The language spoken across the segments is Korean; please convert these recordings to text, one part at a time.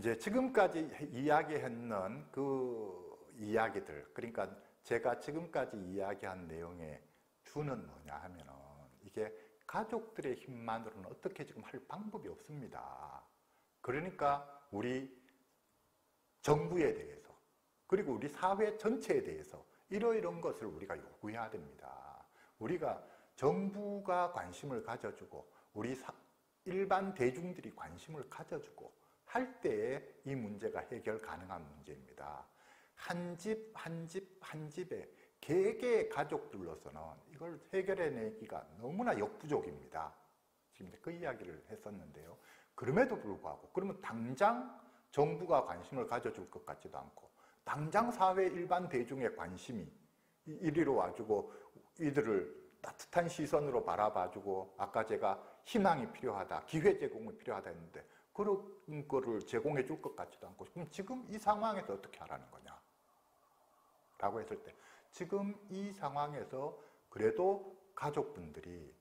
이제 지금까지 이야기했는 그 이야기들, 그러니까 제가 지금까지 이야기한 내용의 주는 뭐냐 하면은 이게 가족들의 힘만으로는 어떻게 지금 할 방법이 없습니다. 그러니까 우리 정부에 대해서 그리고 우리 사회 전체에 대해서 이러이런 것을 우리가 요구해야 됩니다. 우리가 정부가 관심을 가져주고 우리 일반 대중들이 관심을 가져주고 할 때에 이 문제가 해결 가능한 문제입니다. 한 집, 한 집, 한 집에 개개의 가족들로서는 이걸 해결해내기가 너무나 역부족입니다. 지금 그 이야기를 했었는데요. 그럼에도 불구하고, 그러면 당장 정부가 관심을 가져줄 것 같지도 않고, 당장 사회 일반 대중의 관심이 이리로 와주고, 이들을 따뜻한 시선으로 바라봐주고, 아까 제가 희망이 필요하다, 기회 제공이 필요하다 했는데, 그런 거를 제공해 줄 것 같지도 않고, 그럼 지금 이 상황에서 어떻게 하라는 거냐? 라고 했을 때, 지금 이 상황에서 그래도 가족분들이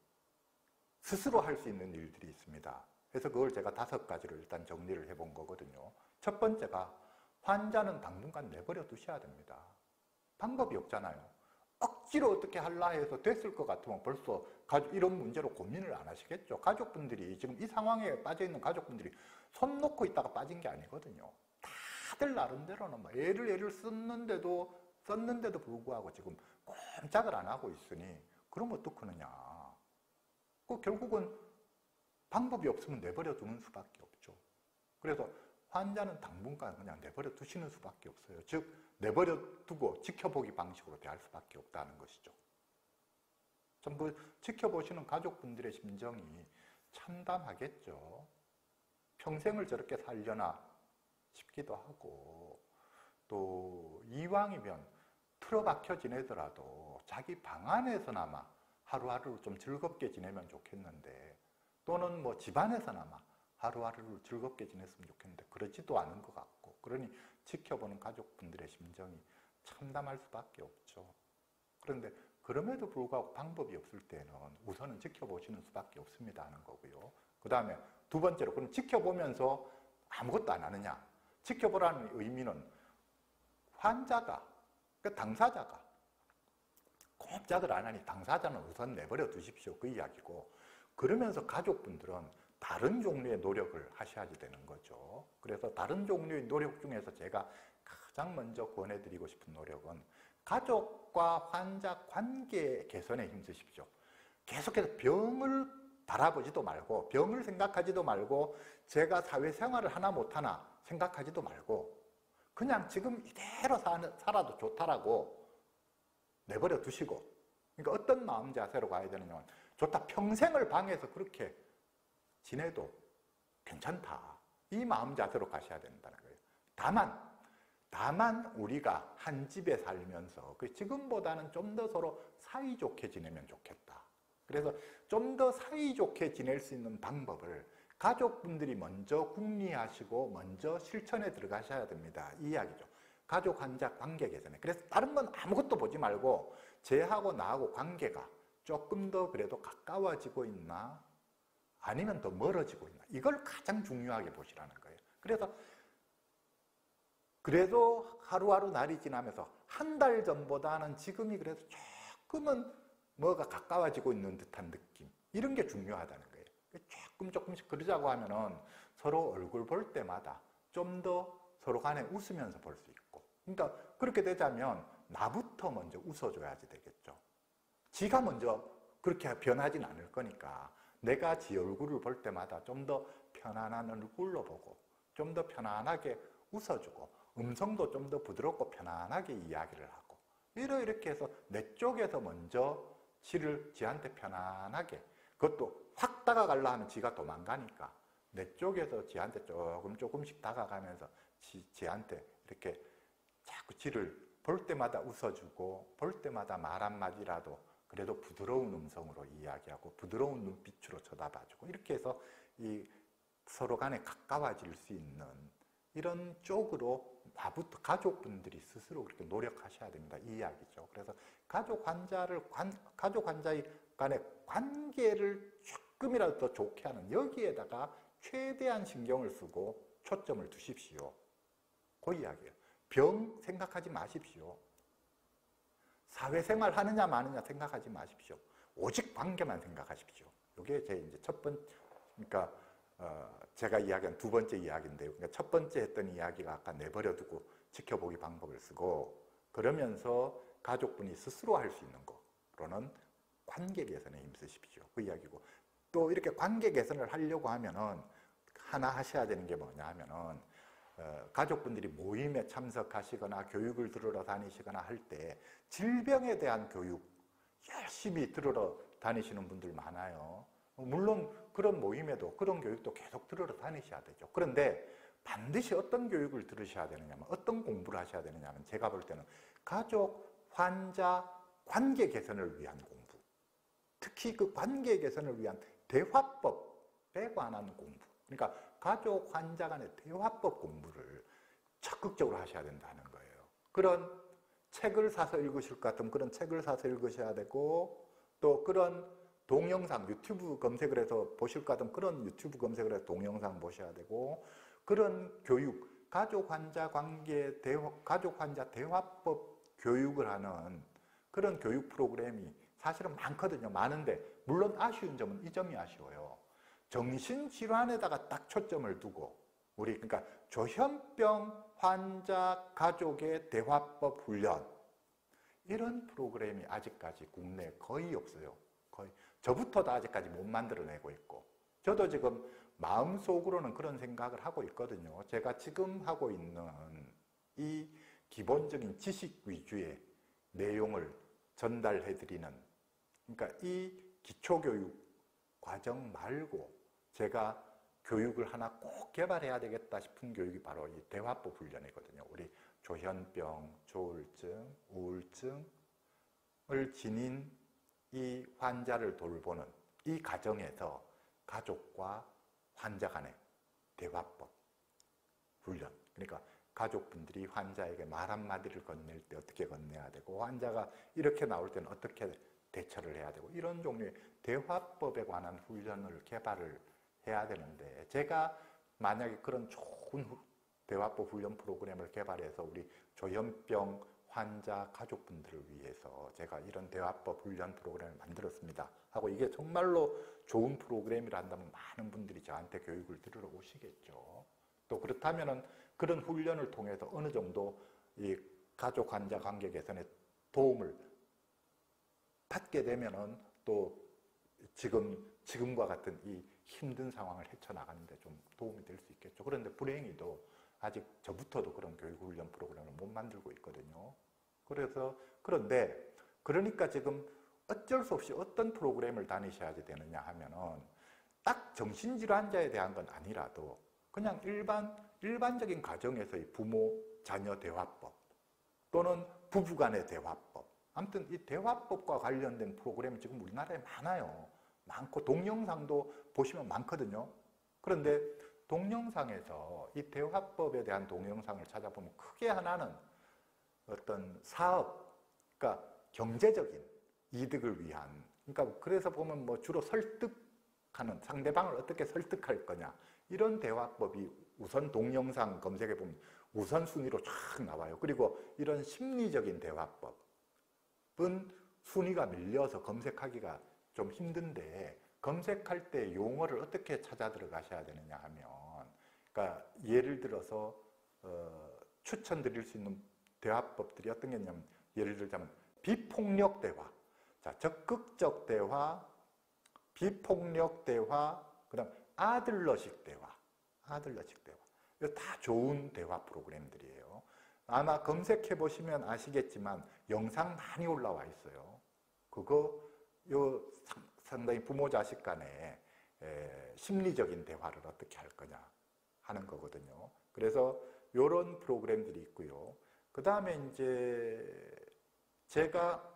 스스로 할 수 있는 일들이 있습니다. 그래서 그걸 제가 다섯 가지로 일단 정리를 해 본 거거든요. 첫 번째가 환자는 당분간 내버려 두셔야 됩니다. 방법이 없잖아요. 억지로 어떻게 할라 해서 됐을 것 같으면 벌써 이런 문제로 고민을 안 하시겠죠. 가족분들이 지금 이 상황에 빠져 있는 가족분들이 손 놓고 있다가 빠진 게 아니거든요. 다들 나름대로는 뭐 애를 애를 썼는데도 썼는데도 불구하고 지금 꼼짝을 안 하고 있으니 그럼 어떡하느냐. 그 결국은 방법이 없으면 내버려 두는 수밖에 없죠. 그래서 환자는 당분간 그냥 내버려 두시는 수밖에 없어요. 즉, 내버려 두고 지켜보기 방식으로 대할 수밖에 없다는 것이죠. 전부 지켜보시는 가족분들의 심정이 참담하겠죠. 평생을 저렇게 살려나 싶기도 하고, 또 이왕이면 틀어박혀 지내더라도 자기 방 안에서나마 하루하루를 좀 즐겁게 지내면 좋겠는데 또는 뭐 집안에서나마 하루하루를 즐겁게 지냈으면 좋겠는데 그러지도 않은 것 같고 그러니 지켜보는 가족분들의 심정이 참담할 수밖에 없죠. 그런데 그럼에도 불구하고 방법이 없을 때는 우선은 지켜보시는 수밖에 없습니다 하는 거고요. 그 다음에 두 번째로 그럼 지켜보면서 아무것도 안 하느냐. 지켜보라는 의미는 환자가, 그 당사자가 꼼짝을 안 하니 당사자는 우선 내버려 두십시오. 그 이야기고. 그러면서 가족분들은 다른 종류의 노력을 하셔야지 되는 거죠. 그래서 다른 종류의 노력 중에서 제가 가장 먼저 권해드리고 싶은 노력은 가족과 환자 관계 개선에 힘쓰십시오. 계속해서 병을 바라보지도 말고 병을 생각하지도 말고 제가 사회생활을 하나 못하나 생각하지도 말고 그냥 지금 이대로 살아도 좋다라고 내버려 두시고 그러니까 어떤 마음 자세로 가야 되느냐 좋다 평생을 방에서 그렇게 지내도 괜찮다 이 마음 자세로 가셔야 된다는 거예요 다만 다만 우리가 한 집에 살면서 그 지금보다는 좀 더 서로 사이좋게 지내면 좋겠다 그래서 좀 더 사이좋게 지낼 수 있는 방법을 가족분들이 먼저 궁리하시고 먼저 실천에 들어가셔야 됩니다. 이 이야기죠. 가족 환자 관계 개선에. 그래서 다른 건 아무것도 보지 말고 쟤하고 나하고 관계가 조금 더 그래도 가까워지고 있나 아니면 더 멀어지고 있나 이걸 가장 중요하게 보시라는 거예요. 그래서 그래도 하루하루 날이 지나면서 한 달 전보다는 지금이 그래도 조금은 뭐가 가까워지고 있는 듯한 느낌 이런 게 중요하다는 거예요. 조금 조금씩 그러자고 하면은 서로 얼굴 볼 때마다 좀 더 서로 간에 웃으면서 볼 수 있고. 그러니까 그렇게 되자면 나부터 먼저 웃어줘야지 되겠죠. 지가 먼저 그렇게 변하진 않을 거니까 내가 지 얼굴을 볼 때마다 좀 더 편안한 얼굴로 보고 좀 더 편안하게 웃어주고 음성도 좀 더 부드럽고 편안하게 이야기를 하고 이렇게 해서 내 쪽에서 먼저 지를 지한테 편안하게 그것도 확 다가가려 하면 지가 도망가니까 내 쪽에서 지한테 조금 조금씩 다가가면서 지, 지한테 이렇게 자꾸 지를 볼 때마다 웃어주고 볼 때마다 말 한마디라도 그래도 부드러운 음성으로 이야기하고 부드러운 눈빛으로 쳐다봐주고 이렇게 해서 이 서로 간에 가까워질 수 있는 이런 쪽으로 나부터 가족분들이 스스로 그렇게 노력하셔야 됩니다. 이 이야기죠. 그래서 가족 환자를 관, 가족 환자의 간의 관계를 조금이라도 더 좋게 하는 여기에다가 최대한 신경을 쓰고 초점을 두십시오. 그 이야기예요. 병 생각하지 마십시오. 사회생활 하느냐 마느냐 생각하지 마십시오. 오직 관계만 생각하십시오. 이게 제 이제 첫 번, 그러니까 어, 제가 이야기한 두 번째 이야기인데요. 그러니까 첫 번째 했던 이야기가 아까 내버려두고 지켜보기 방법을 쓰고 그러면서 가족분이 스스로 할 수 있는 거로는 관계 개선에 힘쓰십시오. 그 이야기고 또 이렇게 관계 개선을 하려고 하면은 하나 하셔야 되는 게 뭐냐 하면은 어, 가족분들이 모임에 참석하시거나 교육을 들으러 다니시거나 할 때 질병에 대한 교육 열심히 들으러 다니시는 분들 많아요. 물론 그런 모임에도 그런 교육도 계속 들으러 다니셔야 되죠. 그런데 반드시 어떤 교육을 들으셔야 되느냐면 어떤 공부를 하셔야 되느냐면 제가 볼 때는 가족, 환자, 관계 개선을 위한 공부 특히 그 관계 개선을 위한 대화법에 관한 공부 그러니까 가족, 환자 간의 대화법 공부를 적극적으로 하셔야 된다는 거예요. 그런 책을 사서 읽으실 것 같으면 그런 책을 사서 읽으셔야 되고 또 그런 동영상 유튜브 검색을 해서 보실 것 같으면 그런 유튜브 검색을 해서 동영상 보셔야 되고 그런 교육 가족 환자 관계 대화 가족 환자 대화법 교육을 하는 그런 교육 프로그램이 사실은 많거든요. 많은데 물론 아쉬운 점은 이 점이 아쉬워요. 정신질환에다가 딱 초점을 두고 우리 그러니까 조현병 환자 가족의 대화법 훈련 이런 프로그램이 아직까지 국내에 거의 없어요. 거의 저부터도 아직까지 못 만들어내고 있고 저도 지금 마음속으로는 그런 생각을 하고 있거든요. 제가 지금 하고 있는 이 기본적인 지식 위주의 내용을 전달해 드리는 그러니까 이 기초교육 과정 말고 제가 교육을 하나 꼭 개발해야 되겠다 싶은 교육이 바로 이 대화법 훈련이거든요. 우리 조현병, 조울증, 우울증을 지닌 이 환자를 돌보는 이 과정에서 가족과 환자 간의 대화법 훈련. 그러니까 가족분들이 환자에게 말 한마디를 건넬 때 어떻게 건네야 되고 환자가 이렇게 나올 때는 어떻게 대처를 해야 되고 이런 종류의 대화법에 관한 훈련을 개발을 해야 되는데 제가 만약에 그런 좋은 대화법 훈련 프로그램을 개발해서 우리 조현병 환자 가족분들을 위해서 제가 이런 대화법 훈련 프로그램을 만들었습니다. 하고 이게 정말로 좋은 프로그램이라 한다면 많은 분들이 저한테 교육을 들으러 오시겠죠. 또 그렇다면은 그런 훈련을 통해서 어느 정도 이 가족 환자 관계 개선에 도움을 받게 되면은 또 지금 지금과 같은 이 힘든 상황을 헤쳐나가는데 좀 도움이 될 수 있겠죠. 그런데 불행히도 아직 저부터도 그런 교육훈련 프로그램을 못 만들고 있거든요. 그래서 그런데 그러니까 지금 어쩔 수 없이 어떤 프로그램을 다니셔야 되느냐 하면은 딱 정신질환자에 대한 건 아니라도 그냥 일반 일반적인 가정에서의 부모 자녀 대화법 또는 부부간의 대화법 아무튼 이 대화법과 관련된 프로그램이 지금 우리나라에 많아요. 많고 동영상도 보시면 많거든요. 그런데 동영상에서 이 대화법에 대한 동영상을 찾아보면 크게 하나는 어떤 사업, 그러니까 경제적인 이득을 위한, 그러니까 그래서 보면 뭐 주로 설득하는 상대방을 어떻게 설득할 거냐 이런 대화법이 우선 동영상 검색해 보면 우선 순위로 쫙 나와요. 그리고 이런 심리적인 대화법은 순위가 밀려서 검색하기가 좀 힘든데 검색할 때 용어를 어떻게 찾아 들어가셔야 되느냐 하면 그러니까 예를 들어서 어, 추천드릴 수 있는 대화법들이 어떤 게 있냐면 예를 들자면 비폭력 대화. 자 적극적 대화 비폭력 대화 그다음 아들러식 대화. 아들러식 대화. 이거 다 좋은 대화 프로그램들이에요. 아마 검색해 보시면 아시겠지만 영상 많이 올라와 있어요. 그거 요 상당히 부모 자식 간의 심리적인 대화를 어떻게 할 거냐 하는 거거든요. 그래서 이런 프로그램들이 있고요. 그 다음에 이제 제가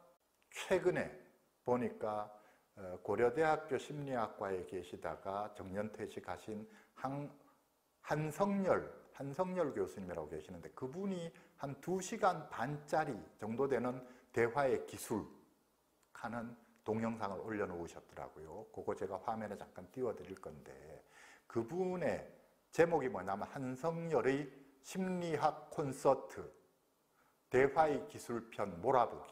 최근에 보니까 어, 고려대학교 심리학과에 계시다가 정년퇴직하신 한, 한성열, 한성열 교수님이라고 계시는데 그분이 한 두시간 반짜리 정도 되는 대화의 기술 하는 동영상을 올려놓으셨더라고요. 그거 제가 화면에 잠깐 띄워드릴 건데 그분의 제목이 뭐냐면 한성열의 심리학 콘서트 대화의 기술편 몰아보기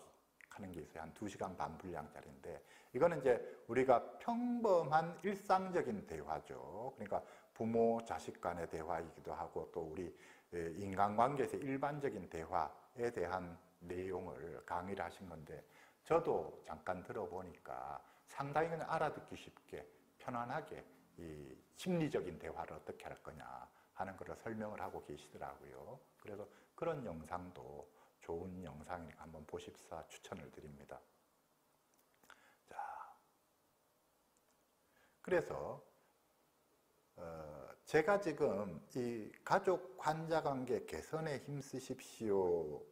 하는 게 있어요. 한 2시간 반 분량짜리인데 이거는 이제 우리가 평범한 일상적인 대화죠. 그러니까 부모 자식 간의 대화이기도 하고 또 우리 인간관계에서 일반적인 대화에 대한 내용을 강의를 하신 건데 저도 잠깐 들어보니까 상당히 알아듣기 쉽게 편안하게 이 심리적인 대화를 어떻게 할 거냐 하는 것을 설명을 하고 계시더라고요. 그래서 그런 영상도 좋은 영상이니까 한번 보십사 추천을 드립니다. 자, 그래서 어, 제가 지금 이 가족 환자 관계 개선에 힘쓰십시오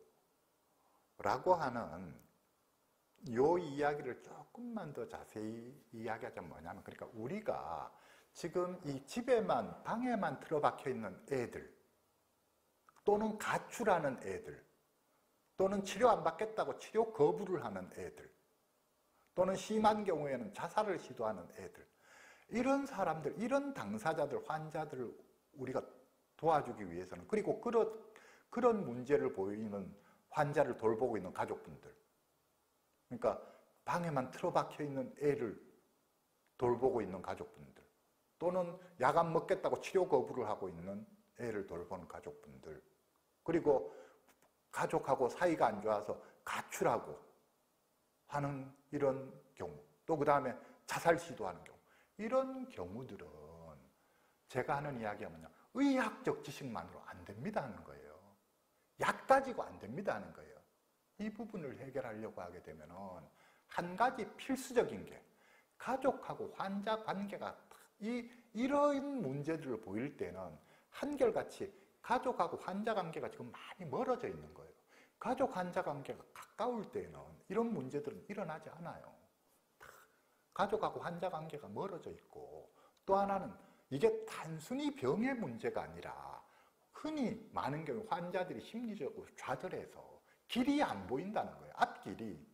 라고 하는 요 이야기를 조금만 더 자세히 이야기하자면 뭐냐면 그러니까 우리가 지금 이 집에만 방에만 틀어박혀 있는 애들 또는 가출하는 애들 또는 치료 안 받겠다고 치료 거부를 하는 애들 또는 심한 경우에는 자살을 시도하는 애들 이런 사람들, 이런 당사자들, 환자들을 우리가 도와주기 위해서는 그리고 그런, 그런 문제를 보이는 환자를 돌보고 있는 가족분들 그러니까 방에만 틀어박혀 있는 애를 돌보고 있는 가족분들 또는 야간 먹겠다고 치료 거부를 하고 있는 애를 돌보는 가족분들 그리고 가족하고 사이가 안 좋아서 가출하고 하는 이런 경우 또 그 다음에 자살 시도하는 경우 이런 경우들은 제가 하는 이야기가 뭐냐? 의학적 지식만으로 안 됩니다 하는 거예요. 약 가지고 안 됩니다 하는 거예요 이 부분을 해결하려고 하게 되면 한 가지 필수적인 게 가족하고 환자 관계가 이, 이런 문제들을 보일 때는 한결같이 가족하고 환자 관계가 지금 많이 멀어져 있는 거예요. 가족 환자 관계가 가까울 때는 이런 문제들은 일어나지 않아요. 가족하고 환자 관계가 멀어져 있고 또 하나는 이게 단순히 병의 문제가 아니라 흔히 많은 경우 환자들이 심리적으로 좌절해서 길이 안 보인다는 거예요. 앞길이.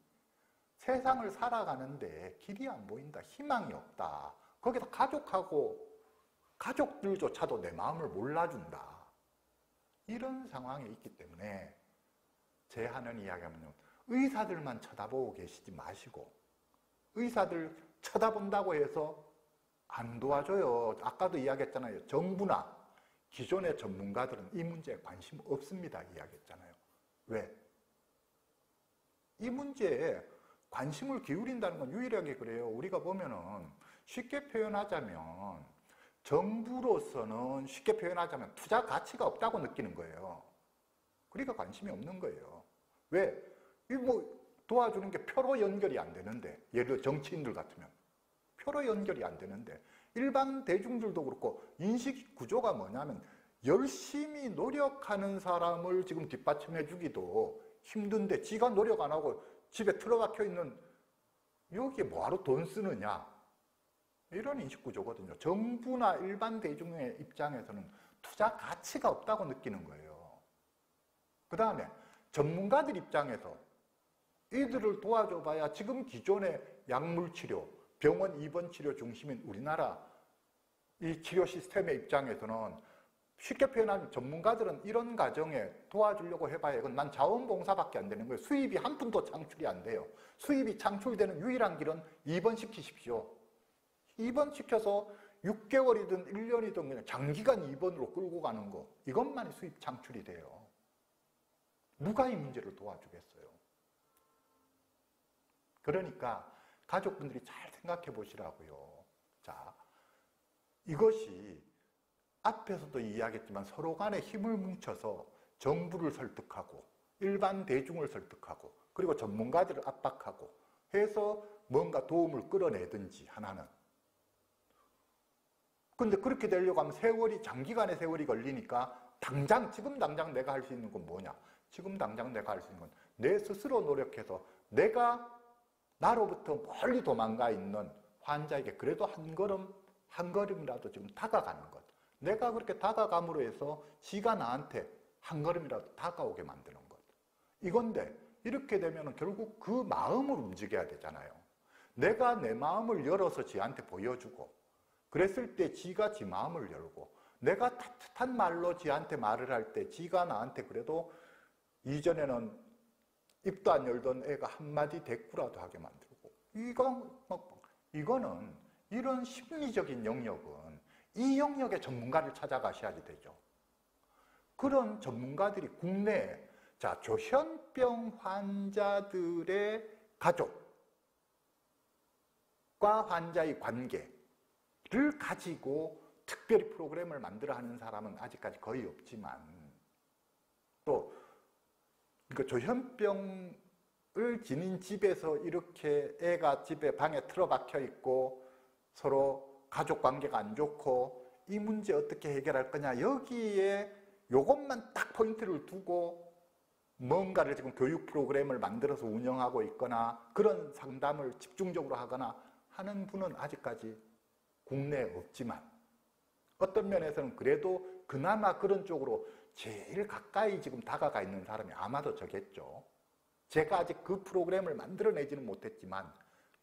세상을 살아가는데 길이 안 보인다. 희망이 없다. 거기다 가족하고 가족들조차도 내 마음을 몰라준다. 이런 상황에 있기 때문에 제 하는 이야기하면요. 의사들만 쳐다보고 계시지 마시고 의사들 쳐다본다고 해서 안 도와줘요. 아까도 이야기했잖아요. 정부나 기존의 전문가들은 이 문제에 관심 없습니다. 이야기했잖아요. 왜? 이 문제에 관심을 기울인다는 건 유일하게 그래요. 우리가 보면은 쉽게 표현하자면 정부로서는 쉽게 표현하자면 투자 가치가 없다고 느끼는 거예요. 그러니까 관심이 없는 거예요. 왜? 이뭐 도와주는 게 표로 연결이 안 되는데 예를 들어 정치인들 같으면 표로 연결이 안 되는데 일반 대중들도 그렇고 인식 구조가 뭐냐면 열심히 노력하는 사람을 지금 뒷받침해 주기도 힘든데 지가 노력 안 하고 집에 틀어박혀 있는 여기에 뭐하러 돈 쓰느냐 이런 인식 구조거든요. 정부나 일반 대중의 입장에서는 투자 가치가 없다고 느끼는 거예요. 그 다음에 전문가들 입장에서 이들을 도와줘 봐야 지금 기존의 약물 치료, 병원 입원 치료 중심인 우리나라 이 치료 시스템의 입장에서는 쉽게 표현하면 전문가들은 이런 가정에 도와주려고 해봐야 이건 난 자원봉사밖에 안 되는 거예요. 수입이 한 푼도 창출이 안 돼요. 수입이 창출되는 유일한 길은 입원시키십시오. 입원시켜서 6개월이든 1년이든 그냥 장기간 입원으로 끌고 가는 거 이것만이 수입 창출이 돼요. 누가 이 문제를 도와주겠어요? 그러니까 가족분들이 잘 생각해 보시라고요. 자, 이것이 앞에서도 이야기했지만 서로 간에 힘을 뭉쳐서 정부를 설득하고 일반 대중을 설득하고 그리고 전문가들을 압박하고 해서 뭔가 도움을 끌어내든지 하나는. 근데 그렇게 되려고 하면 세월이 장기간의 세월이 걸리니까 당장 지금 당장 내가 할 수 있는 건 뭐냐? 지금 당장 내가 할 수 있는 건 내 스스로 노력해서 내가 나로부터 멀리 도망가 있는 환자에게 그래도 한 걸음 한 걸음이라도 지금 다가가는 것 내가 그렇게 다가감으로 해서 지가 나한테 한 걸음이라도 다가오게 만드는 것. 이건데 이렇게 되면 결국 그 마음을 움직여야 되잖아요. 내가 내 마음을 열어서 지한테 보여주고 그랬을 때 지가 지 마음을 열고 내가 따뜻한 말로 지한테 말을 할 때 지가 나한테 그래도 이전에는 입도 안 열던 애가 한마디 대꾸라도 하게 만들고 이건 뭐 이거는 이런 심리적인 영역은 이 영역의 전문가를 찾아가셔야 되죠. 그런 전문가들이 국내에 자 조현병 환자들의 가족과 환자의 관계를 가지고 특별히 프로그램을 만들어 하는 사람은 아직까지 거의 없지만 또 그러니까 조현병을 지닌 집에서 이렇게 애가 집에 방에 틀어박혀 있고 서로 가족 관계가 안 좋고 이 문제 어떻게 해결할 거냐 여기에 요것만 딱 포인트를 두고 뭔가를 지금 교육 프로그램을 만들어서 운영하고 있거나 그런 상담을 집중적으로 하거나 하는 분은 아직까지 국내에 없지만 어떤 면에서는 그래도 그나마 그런 쪽으로 제일 가까이 지금 다가가 있는 사람이 아마도 저겠죠. 제가 아직 그 프로그램을 만들어내지는 못했지만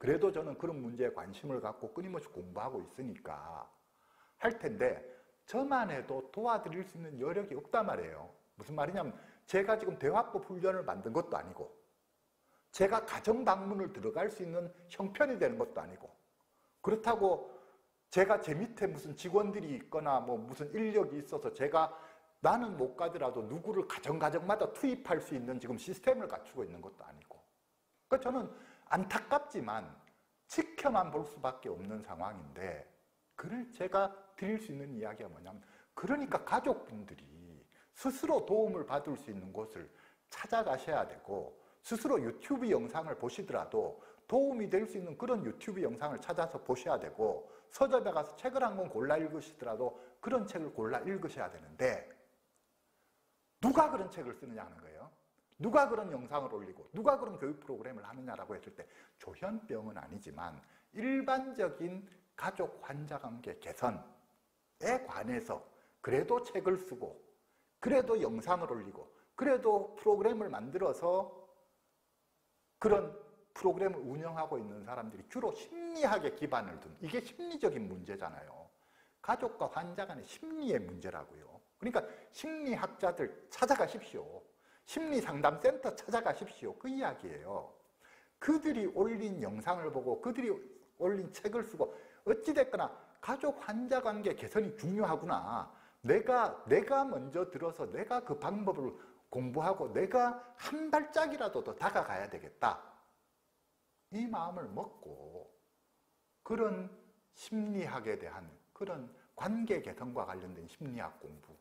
그래도 저는 그런 문제에 관심을 갖고 끊임없이 공부하고 있으니까 할 텐데 저만 해도 도와드릴 수 있는 여력이 없단 말이에요. 무슨 말이냐면 제가 지금 대화법 훈련을 만든 것도 아니고 제가 가정 방문을 들어갈 수 있는 형편이 되는 것도 아니고 그렇다고 제가 제 밑에 무슨 직원들이 있거나 뭐 무슨 인력이 있어서 제가 나는 못 가더라도 누구를 가정 가정마다 투입할 수 있는 지금 시스템을 갖추고 있는 것도 아니고 그러니까 저는 안타깝지만 지켜만 볼 수밖에 없는 상황인데 그를 제가 드릴 수 있는 이야기가 뭐냐면 그러니까 가족분들이 스스로 도움을 받을 수 있는 곳을 찾아가셔야 되고 스스로 유튜브 영상을 보시더라도 도움이 될 수 있는 그런 유튜브 영상을 찾아서 보셔야 되고 서점에 가서 책을 한 권 골라 읽으시더라도 그런 책을 골라 읽으셔야 되는데 누가 그런 책을 쓰느냐 하는 거예요. 누가 그런 영상을 올리고 누가 그런 교육 프로그램을 하느냐라고 했을 때 조현병은 아니지만 일반적인 가족 환자 관계 개선에 관해서 그래도 책을 쓰고 그래도 영상을 올리고 그래도 프로그램을 만들어서 그런 프로그램을 운영하고 있는 사람들이 주로 심리학에 기반을 둔 이게 심리적인 문제잖아요. 가족과 환자 간의 심리의 문제라고요. 그러니까 심리학자들 찾아가십시오. 심리상담센터 찾아가십시오. 그 이야기예요. 그들이 올린 영상을 보고 그들이 올린 책을 쓰고 어찌됐거나 가족 환자 관계 개선이 중요하구나. 내가, 내가 먼저 들어서 내가 그 방법을 공부하고 내가 한 발짝이라도 더 다가가야 되겠다. 이 마음을 먹고 그런 심리학에 대한 그런 관계 개선과 관련된 심리학 공부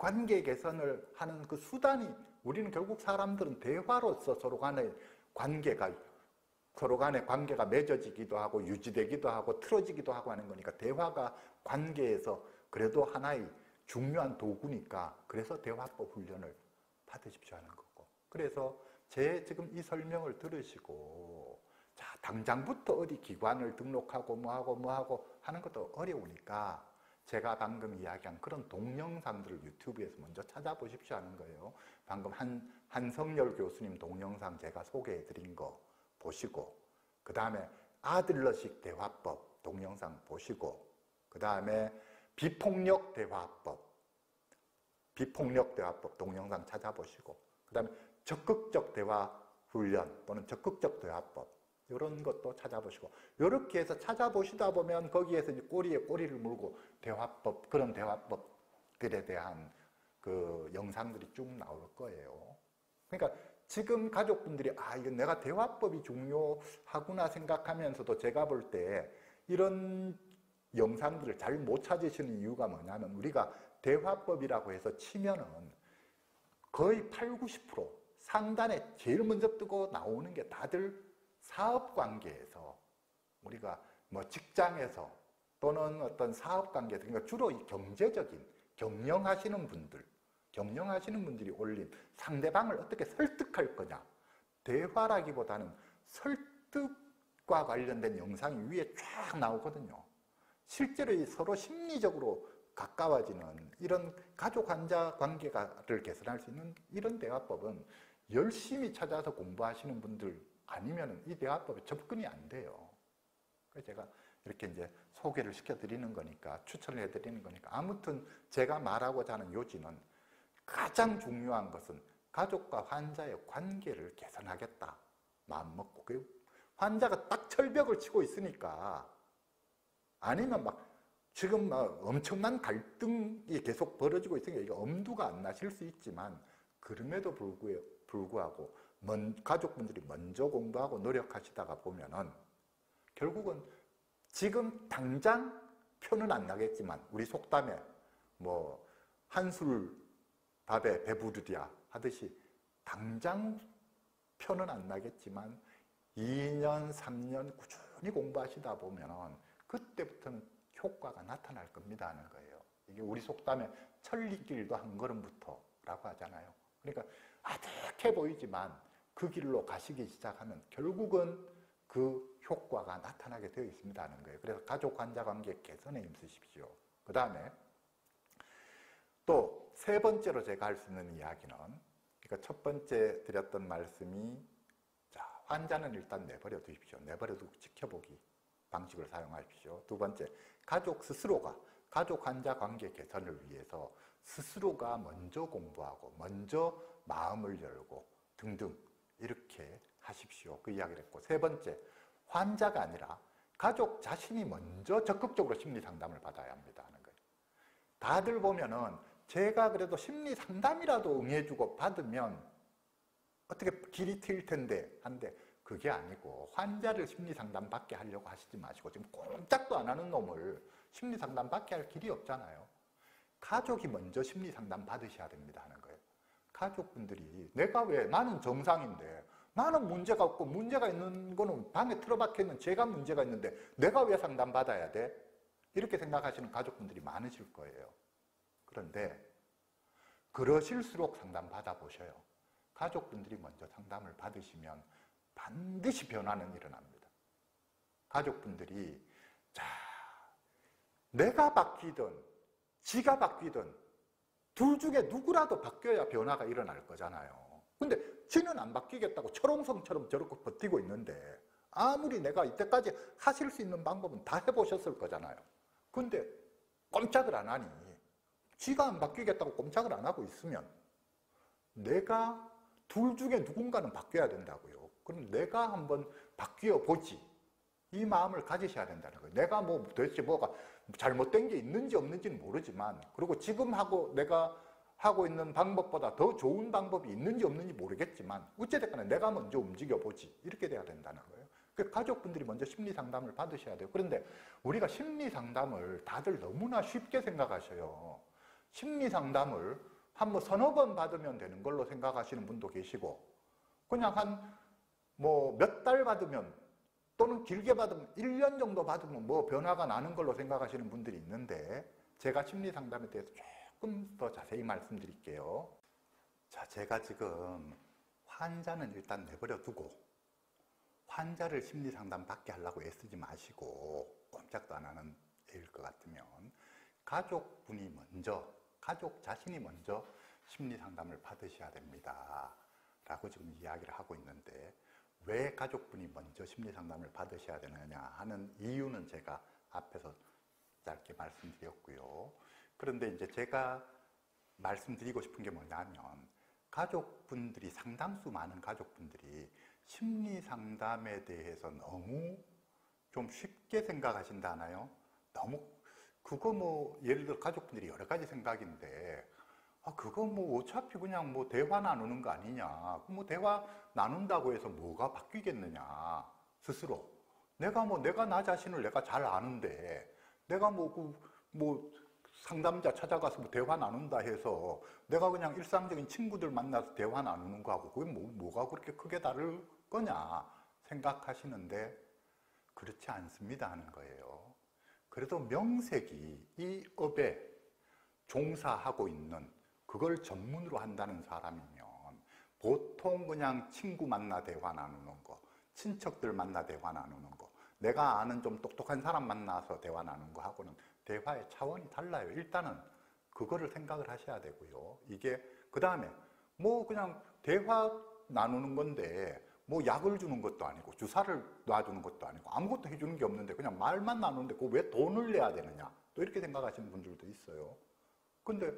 관계 개선을 하는 그 수단이 우리는 결국 사람들은 대화로서 서로 간의 관계가 서로 간의 관계가 맺어지기도 하고 유지되기도 하고 틀어지기도 하고 하는 거니까 대화가 관계에서 그래도 하나의 중요한 도구니까 그래서 대화법 훈련을 받으십시오 하는 거고. 그래서 제 지금 이 설명을 들으시고 자 당장부터 어디 기관을 등록하고 뭐하고 뭐하고 하는 것도 어려우니까 제가 방금 이야기한 그런 동영상들을 유튜브에서 먼저 찾아보십시오 하는 거예요. 방금 한, 한성열 교수님 동영상 제가 소개해 드린 거 보시고 그 다음에 아들러식 대화법 동영상 보시고 그 다음에 비폭력 대화법 비폭력 대화법 동영상 찾아보시고 그 다음에 적극적 대화 훈련 또는 적극적 대화법 이런 것도 찾아보시고 이렇게 해서 찾아보시다 보면 거기에서 꼬리에 꼬리를 물고 대화법 그런 대화법들에 대한 그 영상들이 쭉 나올 거예요. 그러니까 지금 가족분들이 아 이건 내가 대화법이 중요하구나 생각하면서도 제가 볼 때 이런 영상들을 잘 못 찾으시는 이유가 뭐냐면 우리가 대화법이라고 해서 치면은 거의 8, 90% 상단에 제일 먼저 뜨고 나오는 게 다들 사업 관계에서 우리가 뭐 직장에서 또는 어떤 사업 관계 그러니까 주로 경제적인 경영하시는 분들 경영하시는 분들이 올린 상대방을 어떻게 설득할 거냐 대화라기보다는 설득과 관련된 영상이 위에 쫙 나오거든요. 실제로 서로 심리적으로 가까워지는 이런 가족 환자 관계를 개선할 수 있는 이런 대화법은 열심히 찾아서 공부하시는 분들 아니면 이 대화법에 접근이 안 돼요. 그래서 제가 이렇게 이제 소개를 시켜드리는 거니까 추천을 해드리는 거니까 아무튼 제가 말하고자 하는 요지는 가장 중요한 것은 가족과 환자의 관계를 개선하겠다 마음 먹고 그 환자가 딱 철벽을 치고 있으니까 아니면 막 지금 막 엄청난 갈등이 계속 벌어지고 있으니까 엄두가 안 나실 수 있지만 그럼에도 불구하고 먼, 가족분들이 먼저 공부하고 노력하시다가 보면은 결국은 지금 당장 표는 안 나겠지만 우리 속담에 뭐 한술 밥에 배부르랴 하듯이 당장 표는 안 나겠지만 2년, 3년 꾸준히 공부하시다 보면 그때부터는 효과가 나타날 겁니다 하는 거예요. 이게 우리 속담에 천리길도 한 걸음부터라고 하잖아요. 그러니까 아득해 보이지만 그 길로 가시기 시작하면 결국은 그 효과가 나타나게 되어 있습니다 하는 거예요. 그래서 가족 환자 관계 개선에 힘쓰십시오. 그 다음에 또 세 번째로 제가 할 수 있는 이야기는 그러니까 첫 번째 드렸던 말씀이 자 환자는 일단 내버려 두십시오. 내버려 두고 지켜보기 방식을 사용하십시오. 두 번째 가족 스스로가 가족 환자 관계 개선을 위해서 스스로가 먼저 공부하고 먼저 마음을 열고 등등 이렇게 하십시오. 그 이야기를 했고 세 번째 환자가 아니라 가족 자신이 먼저 적극적으로 심리 상담을 받아야 합니다 하는 거예요. 다들 보면은 제가 그래도 심리 상담이라도 응해주고 받으면 어떻게 길이 트일 텐데 한데 그게 아니고 환자를 심리 상담 받게 하려고 하시지 마시고 지금 꼼짝도 안 하는 놈을 심리 상담 받게 할 길이 없잖아요. 가족이 먼저 심리 상담 받으셔야 됩니다 하는. 가족분들이 내가 왜 나는 정상인데 나는 문제가 없고 문제가 있는 거는 방에 틀어박혀 있는 제가 문제가 있는데 내가 왜 상담받아야 돼? 이렇게 생각하시는 가족분들이 많으실 거예요. 그런데 그러실수록 상담 받아 보셔요. 가족분들이 먼저 상담을 받으시면 반드시 변화는 일어납니다. 가족분들이 자 내가 바뀌든 지가 바뀌든 둘 중에 누구라도 바뀌어야 변화가 일어날 거잖아요. 근데 지는 안 바뀌겠다고 철옹성처럼 저렇게 버티고 있는데 아무리 내가 이때까지 하실 수 있는 방법은 다 해보셨을 거잖아요. 근데 꼼짝을 안 하니 지가 안 바뀌겠다고 꼼짝을 안 하고 있으면 내가 둘 중에 누군가는 바뀌어야 된다고요. 그럼 내가 한번 바뀌어 보지. 이 마음을 가지셔야 된다는 거예요. 내가 뭐 도대체 뭐가 잘못된 게 있는지 없는지는 모르지만 그리고 지금 하고 내가 하고 있는 방법보다 더 좋은 방법이 있는지 없는지 모르겠지만 어찌됐거나 내가 먼저 움직여보지 이렇게 돼야 된다는 거예요. 그 가족분들이 먼저 심리 상담을 받으셔야 돼요. 그런데 우리가 심리 상담을 다들 너무나 쉽게 생각하셔요. 심리 상담을 한 뭐 서너 번 받으면 되는 걸로 생각하시는 분도 계시고 그냥 한 뭐 몇 달 받으면 또는 길게 받으면 1년 정도 받으면 뭐 변화가 나는 걸로 생각하시는 분들이 있는데 제가 심리 상담에 대해서 조금 더 자세히 말씀드릴게요. 자, 제가 지금 환자는 일단 내버려 두고 환자를 심리 상담 받게 하려고 애쓰지 마시고 꼼짝도 안 하는 애일 것 같으면 가족분이 먼저 가족 자신이 먼저 심리 상담을 받으셔야 됩니다. 라고 지금 이야기를 하고 있는데 왜 가족분이 먼저 심리 상담을 받으셔야 되느냐 하는 이유는 제가 앞에서 짧게 말씀드렸고요. 그런데 이제 제가 말씀드리고 싶은 게 뭐냐면 가족분들이 상당수 많은 가족분들이 심리 상담에 대해서 너무 좀 쉽게 생각하신다나요? 너무 그거 뭐 예를 들어 가족분들이 여러 가지 생각인데 아 그거 뭐 어차피 그냥 뭐 대화 나누는 거 아니냐 뭐 대화 나눈다고 해서 뭐가 바뀌겠느냐 스스로 내가 뭐 내가 나 자신을 내가 잘 아는데 내가 뭐 그 뭐 상담자 찾아가서 뭐 대화 나눈다 해서 내가 그냥 일상적인 친구들 만나서 대화 나누는 거하고 그게 뭐, 뭐가 그렇게 크게 다를 거냐 생각하시는데 그렇지 않습니다 하는 거예요. 그래도 명색이 이 업에 종사하고 있는 그걸 전문으로 한다는 사람이면 보통 그냥 친구 만나 대화 나누는 거, 친척들 만나 대화 나누는 거, 내가 아는 좀 똑똑한 사람 만나서 대화 나누는 거 하고는 대화의 차원이 달라요. 일단은 그거를 생각을 하셔야 되고요. 이게 그 다음에 뭐 그냥 대화 나누는 건데 뭐 약을 주는 것도 아니고 주사를 놔주는 것도 아니고 아무것도 해주는 게 없는데 그냥 말만 나누는데 그왜 돈을 내야 되느냐 또 이렇게 생각하시는 분들도 있어요. 근데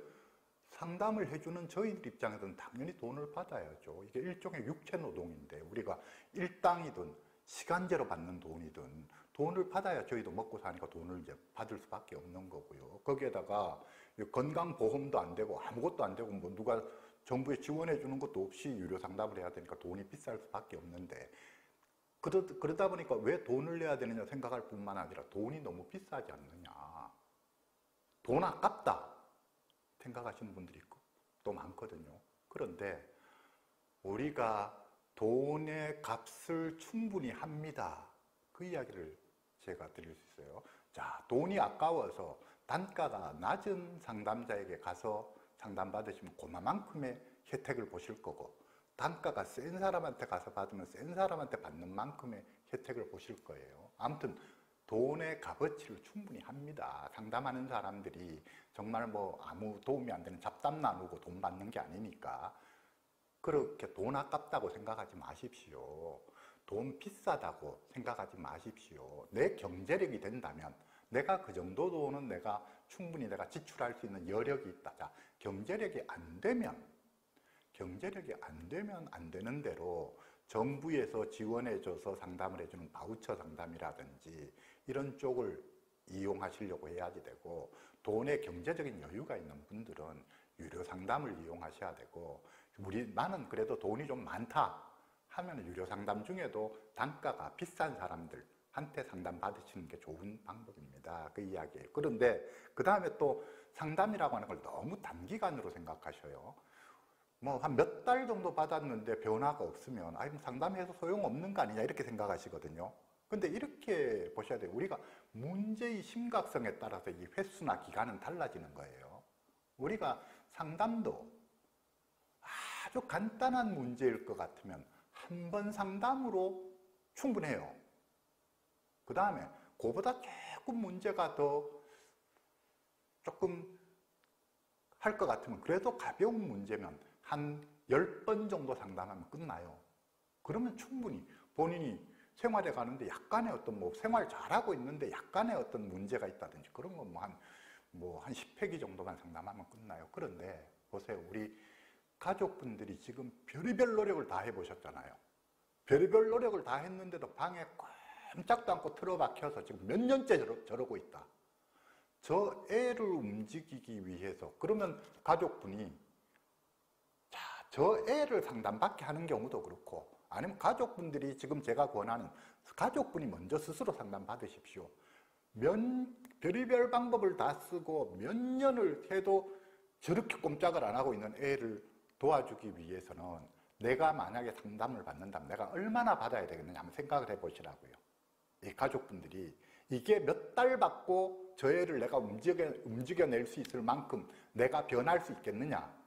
상담을 해주는 저희들 입장에서는 당연히 돈을 받아야죠. 이게 일종의 육체 노동인데 우리가 일당이든 시간제로 받는 돈이든 돈을 받아야 저희도 먹고 사니까 돈을 이제 받을 수밖에 없는 거고요. 거기에다가 건강보험도 안 되고 아무것도 안 되고 뭐 누가 정부에 지원해 주는 것도 없이 유료 상담을 해야 되니까 돈이 비쌀 수밖에 없는데 그러, 그러다 보니까 왜 돈을 내야 되느냐 생각할 뿐만 아니라 돈이 너무 비싸지 않느냐 돈 아깝다 생각하시는 분들이 또 많거든요. 그런데 우리가 돈의 값을 충분히 합니다. 그 이야기를 제가 드릴 수 있어요. 자 돈이 아까워서 단가가 낮은 상담자에게 가서 상담받으시면 그만큼의 혜택을 보실 거고 단가가 센 사람한테 가서 받으면 센 사람한테 받는 만큼의 혜택을 보실 거예요. 아무튼 돈의 값어치를 충분히 합니다. 상담하는 사람들이 정말 뭐 아무 도움이 안 되는 잡담 나누고 돈 받는 게 아니니까 그렇게 돈 아깝다고 생각하지 마십시오. 돈 비싸다고 생각하지 마십시오. 내 경제력이 된다면 내가 그 정도 돈은 내가 충분히 내가 지출할 수 있는 여력이 있다. 자, 경제력이 안 되면 경제력이 안 되면 안 되는 대로 정부에서 지원해줘서 상담을 해주는 바우처 상담이라든지 이런 쪽을 이용하시려고 해야지 되고 돈의 경제적인 여유가 있는 분들은 유료 상담을 이용하셔야 되고 우리 나는 그래도 돈이 좀 많다 하면 유료 상담 중에도 단가가 비싼 사람들 한테 상담 받으시는 게 좋은 방법입니다. 그 이야기예요. 그런데 그 다음에 또 상담이라고 하는 걸 너무 단기간으로 생각하셔요. 뭐 한 몇 달 정도 받았는데 변화가 없으면 아이 상담해서 소용없는 거 아니냐 이렇게 생각하시거든요. 근데 이렇게 보셔야 돼요. 우리가 문제의 심각성에 따라서 이 횟수나 기간은 달라지는 거예요. 우리가 상담도 아주 간단한 문제일 것 같으면 한 번 상담으로 충분해요. 그 다음에 그보다 조금 문제가 더 조금 할 것 같으면 그래도 가벼운 문제면 한 10번 정도 상담하면 끝나요. 그러면 충분히 본인이 생활에 가는데 약간의 어떤 뭐 생활 잘하고 있는데 약간의 어떤 문제가 있다든지 그런 건 뭐 한 뭐한 10회기 정도만 상담하면 끝나요. 그런데 보세요. 우리 가족분들이 지금 별의별 노력을 다 해보셨잖아요. 별의별 노력을 다 했는데도 방에 꼼짝도 않고 틀어박혀서 지금 몇 년째 저러, 저러고 있다. 저 애를 움직이기 위해서 그러면 가족분이 자, 저 애를 상담받게 하는 경우도 그렇고 아니면 가족분들이 지금 제가 권하는 가족분이 먼저 스스로 상담받으십시오. 면, 별의별 방법을 다 쓰고 몇 년을 해도 저렇게 꼼짝을 안 하고 있는 애를 도와주기 위해서는 내가 만약에 상담을 받는다면 내가 얼마나 받아야 되겠느냐 한번 생각을 해보시라고요. 이 가족분들이 이게 몇 달 받고 저 애를 내가 움직여, 움직여낼 수 있을 만큼 내가 변할 수 있겠느냐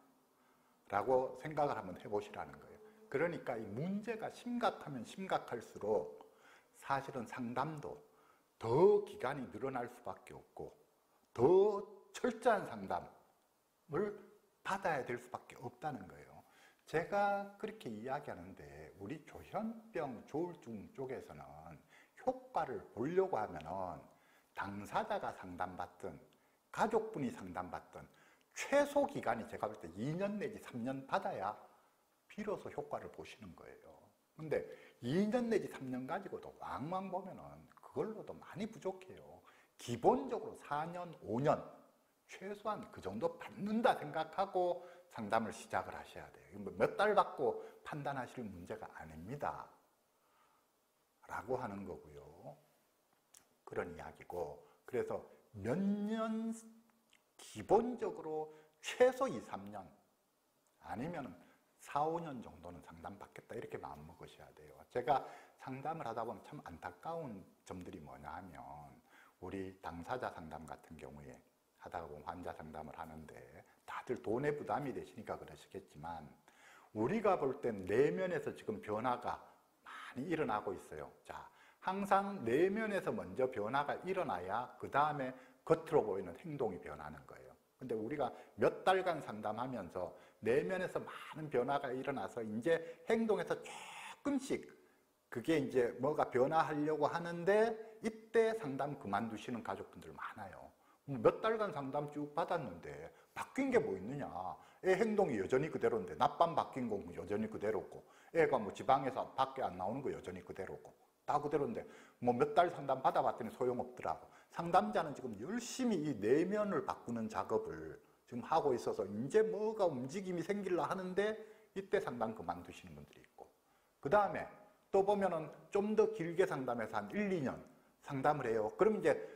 라고 생각을 한번 해보시라는 거예요. 그러니까 이 문제가 심각하면 심각할수록 사실은 상담도 더 기간이 늘어날 수밖에 없고 더 철저한 상담을 받아야 될 수밖에 없다는 거예요. 제가 그렇게 이야기하는데 우리 조현병 조울증 쪽에서는 효과를 보려고 하면은 당사자가 상담받든 가족분이 상담받든 최소 기간이 제가 볼 때 2년 내지 3년 받아야 비로소 효과를 보시는 거예요. 근데 2년 내지 3년 가지고도 왕왕 보면은 그걸로도 많이 부족해요. 기본적으로 4년, 5년 최소한 그 정도 받는다 생각하고 상담을 시작을 하셔야 돼요. 뭐 몇달 받고 판단하실 문제가 아닙니다. 라고 하는 거고요. 그런 이야기고 그래서 몇 년 기본적으로 최소 2, 3년 아니면 4, 5년 정도는 상담받겠다 이렇게 마음먹으셔야 돼요. 제가 상담을 하다 보면 참 안타까운 점들이 뭐냐 하면 우리 당사자 상담 같은 경우에 하다 보면 환자 상담을 하는데 다들 돈의 부담이 되시니까 그러시겠지만 우리가 볼 땐 내면에서 지금 변화가 많이 일어나고 있어요. 자, 항상 내면에서 먼저 변화가 일어나야 그 다음에 겉으로 보이는 행동이 변하는 거예요. 근데 우리가 몇 달간 상담하면서 내면에서 많은 변화가 일어나서 이제 행동에서 조금씩 그게 이제 뭐가 변화하려고 하는데 이때 상담 그만두시는 가족분들 많아요. 뭐몇 달간 상담 쭉 받았는데 바뀐 게 뭐 있느냐. 애 행동이 여전히 그대로인데 낮밤 바뀐 건 여전히 그대로고 애가 뭐 지방에서 밖에 안 나오는 거 여전히 그대로고 다 그대로인데 뭐 몇 달 상담 받아봤더니 소용없더라고. 상담자는 지금 열심히 이 내면을 바꾸는 작업을 지금 하고 있어서 이제 뭐가 움직임이 생길라 하는데 이때 상담 그만두시는 분들이 있고 그 다음에 또 보면은 좀 더 길게 상담해서 한 1, 2년 상담을 해요. 그럼 이제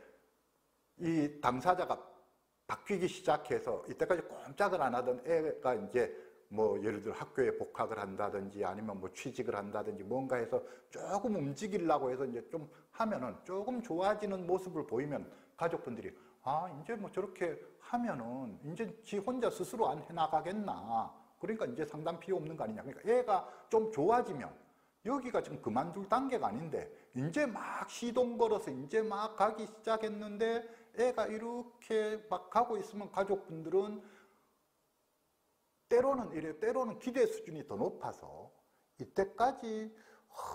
이 당사자가 바뀌기 시작해서 이때까지 꼼짝을 안 하던 애가 이제 뭐 예를 들어 학교에 복학을 한다든지 아니면 뭐 취직을 한다든지 뭔가 해서 조금 움직이려고 해서 이제 좀 하면은 조금 좋아지는 모습을 보이면 가족분들이 아 이제 뭐 저렇게 하면은 이제 지 혼자 스스로 안 해나가겠나? 그러니까 이제 상담 필요 없는 거 아니냐? 그러니까 애가 좀 좋아지면 여기가 지금 그만둘 단계가 아닌데 이제 막 시동 걸어서 이제 막 가기 시작했는데 애가 이렇게 막 가고 있으면 가족분들은 때로는 이래 때로는 기대 수준이 더 높아서 이때까지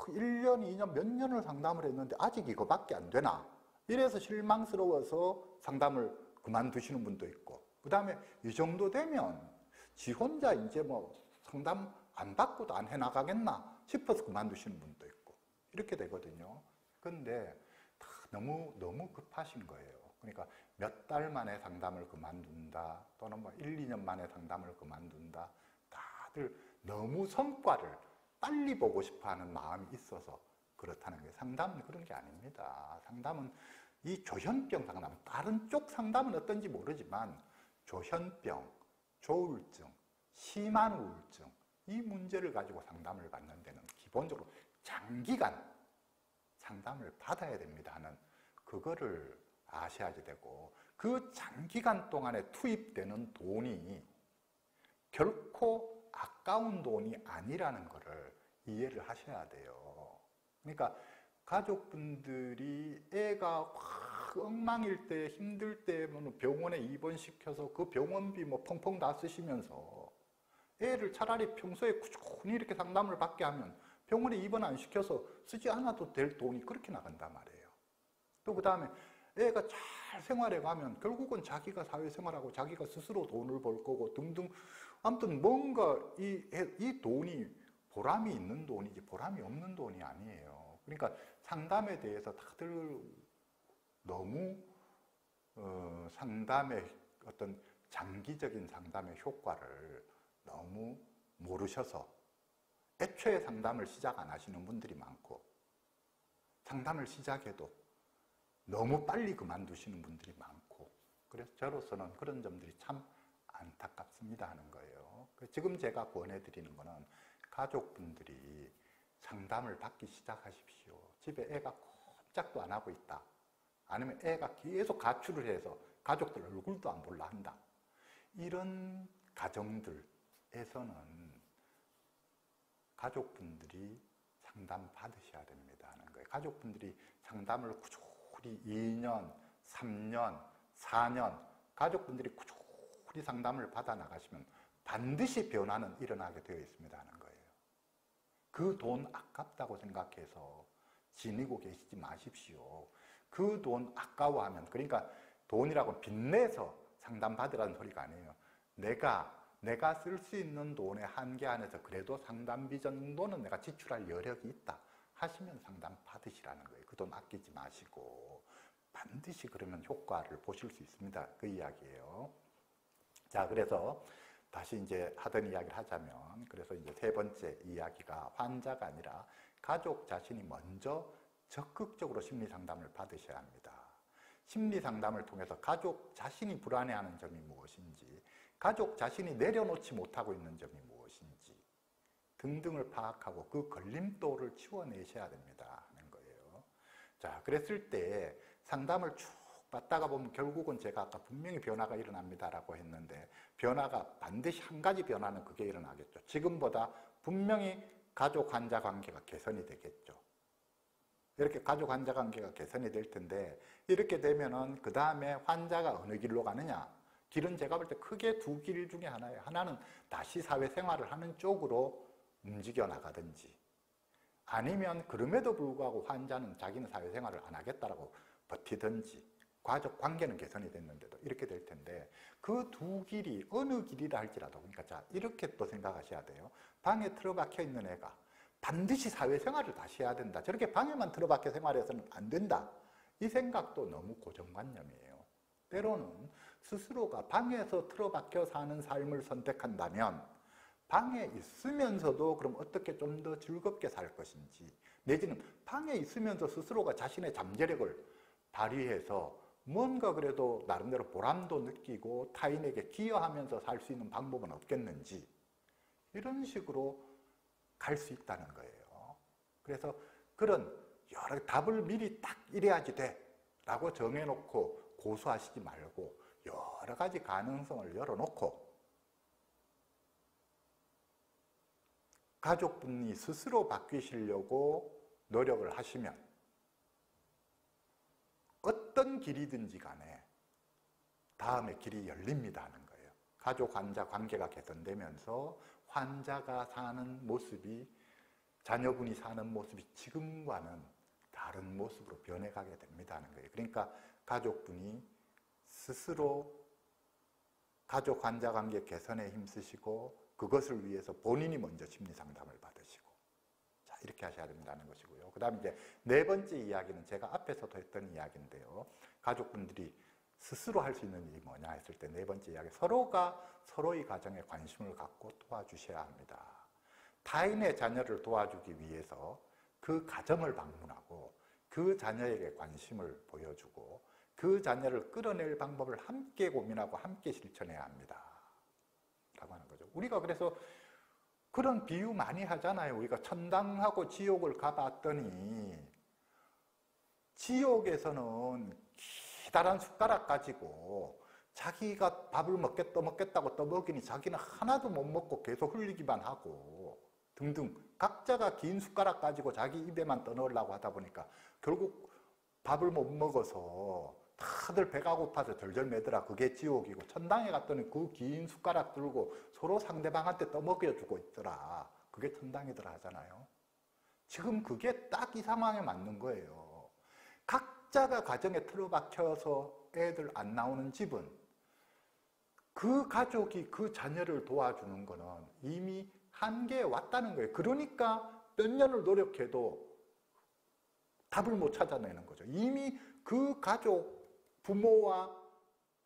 1년, 2년, 몇 년을 상담을 했는데 아직 이거밖에 안 되나 이래서 실망스러워서 상담을 그만두시는 분도 있고 그 다음에 이 정도 되면 지 혼자 이제 뭐 상담 안 받고도 안 해나가겠나 싶어서 그만두시는 분도 있고 이렇게 되거든요. 근데 다 너무 너무 급하신 거예요. 그러니까 몇 달 만에 상담을 그만둔다 또는 뭐 1, 2년 만에 상담을 그만둔다 다들 너무 성과를 빨리 보고 싶어 하는 마음이 있어서 그렇다는 거예요. 상담은 그런 게 아닙니다. 상담은 이 조현병 상담, 다른 쪽 상담은 어떤지 모르지만 조현병, 조울증, 심한 우울증 이 문제를 가지고 상담을 받는 데는 기본적으로 장기간 상담을 받아야 됩니다 하는 그거를 아셔야지 되고 그 장기간 동안에 투입되는 돈이 결코 아까운 돈이 아니라는 것을 이해를 하셔야 돼요. 그러니까 가족분들이 애가 확 엉망일 때 힘들 때 병원에 입원시켜서 그 병원비 뭐 펑펑 다 쓰시면서 애를 차라리 평소에 꾸준히 이렇게 상담을 받게 하면 병원에 입원 안 시켜서 쓰지 않아도 될 돈이 그렇게 나간단 말이에요. 또 그 다음에 애가 잘 생활해 가면 결국은 자기가 사회생활하고 자기가 스스로 돈을 벌 거고 등등 아무튼 뭔가 이, 이 돈이 보람이 있는 돈이지 보람이 없는 돈이 아니에요. 그러니까 상담에 대해서 다들 너무 어, 상담의 어떤 장기적인 상담의 효과를 너무 모르셔서 애초에 상담을 시작 안 하시는 분들이 많고 상담을 시작해도 너무 빨리 그만두시는 분들이 많고 그래서 저로서는 그런 점들이 참 안타깝습니다 하는 거예요. 그 지금 제가 권해드리는 거는 가족분들이 상담을 받기 시작하십시오. 집에 애가 꼼짝도 안 하고 있다. 아니면 애가 계속 가출을 해서 가족들 얼굴도 안 볼라 한다. 이런 가정들에서는 가족분들이 상담 받으셔야 됩니다 하는 거예요. 가족분들이 상담을 꾸준히 2년, 3년, 4년 가족분들이 꾸준히 상담을 받아 나가시면 반드시 변화는 일어나게 되어 있습니다 하는 거예요. 그 돈 아깝다고 생각해서 지니고 계시지 마십시오. 그 돈 아까워하면 그러니까 돈이라고 빚내서 상담 받으라는 소리가 아니에요. 내가 내가 쓸 수 있는 돈의 한계 안에서 그래도 상담비 정도는 내가 지출할 여력이 있다 하시면 상담 받으시라는 거예요. 그 돈 아끼지 마시고 반드시 그러면 효과를 보실 수 있습니다. 그 이야기예요. 자, 그래서 다시 이제 하던 이야기를 하자면 그래서 이제 세 번째 이야기가 환자가 아니라 가족 자신이 먼저 적극적으로 심리 상담을 받으셔야 합니다. 심리 상담을 통해서 가족 자신이 불안해하는 점이 무엇인지, 가족 자신이 내려놓지 못하고 있는 점이 무엇인지 등등을 파악하고 그 걸림돌을 치워내셔야 됩니다 하는 거예요. 자, 그랬을 때 상담을 쭉 받다가 보면 결국은 제가 아까 분명히 변화가 일어납니다라고 했는데 변화가 반드시 한 가지 변화는 그게 일어나겠죠. 지금보다 분명히 가족 환자 관계가 개선이 되겠죠. 이렇게 가족 환자 관계가 개선이 될 텐데 이렇게 되면은 그 다음에 환자가 어느 길로 가느냐 길은 제가 볼 때 크게 두 길 중에 하나예요. 하나는 다시 사회생활을 하는 쪽으로 움직여 나가든지 아니면 그럼에도 불구하고 환자는 자기는 사회생활을 안 하겠다라고 버티든지 가족 관계는 개선이 됐는데도 이렇게 될 텐데 그 두 길이 어느 길이라 할지라도 그러니까 자 이렇게 또 생각하셔야 돼요. 방에 틀어박혀 있는 애가 반드시 사회생활을 다시 해야 된다. 저렇게 방에만 틀어박혀 생활해서는 안 된다. 이 생각도 너무 고정관념이에요. 때로는 스스로가 방에서 틀어박혀 사는 삶을 선택한다면 방에 있으면서도 그럼 어떻게 좀 더 즐겁게 살 것인지 내지는 방에 있으면서 스스로가 자신의 잠재력을 발휘해서 뭔가 그래도 나름대로 보람도 느끼고 타인에게 기여하면서 살 수 있는 방법은 없겠는지 이런 식으로 갈 수 있다는 거예요. 그래서 그런 여러 답을 미리 딱 이래야지 돼 라고 정해놓고 고수하시지 말고 여러 가지 가능성을 열어놓고 가족분이 스스로 바뀌시려고 노력을 하시면 어떤 길이든지 간에 다음에 길이 열립니다 하는 거예요. 가족 환자 관계가 개선되면서 환자가 사는 모습이 자녀분이 사는 모습이 지금과는 다른 모습으로 변해가게 됩니다 하는 거예요. 그러니까 가족분이 스스로 가족 환자 관계 개선에 힘쓰시고 그것을 위해서 본인이 먼저 심리 상담을 자 이렇게 하셔야 된다는 것이고요. 그 다음에 이제 네 번째 이야기는 제가 앞에서도 했던 이야기인데요. 가족분들이 스스로 할 수 있는 일이 뭐냐 했을 때 네 번째 이야기 서로가 서로의 가정에 관심을 갖고 도와주셔야 합니다. 타인의 자녀를 도와주기 위해서 그 가정을 방문하고 그 자녀에게 관심을 보여주고 그 자녀를 끌어낼 방법을 함께 고민하고 함께 실천해야 합니다. 라고 하는 거죠. 우리가 그래서 그런 비유 많이 하잖아요. 우리가 천당하고 지옥을 가봤더니 지옥에서는 기다란 숟가락 가지고 자기가 밥을 먹겠 떠먹겠다고 떠먹이니 자기는 하나도 못 먹고 계속 흘리기만 하고 등등 각자가 긴 숟가락 가지고 자기 입에만 떠넣으려고 하다 보니까 결국 밥을 못 먹어서 다들 배가 고파서 절절 매더라. 그게 지옥이고 천당에 갔더니 그 긴 숟가락 들고 서로 상대방한테 떠먹여주고 있더라. 그게 천당이더라 하잖아요. 지금 그게 딱 이 상황에 맞는 거예요. 각자가 가정에 틀어박혀서 애들 안 나오는 집은 그 가족이 그 자녀를 도와주는 거는 이미 한계에 왔다는 거예요. 그러니까 몇 년을 노력해도 답을 못 찾아내는 거죠. 이미 그 가족 부모와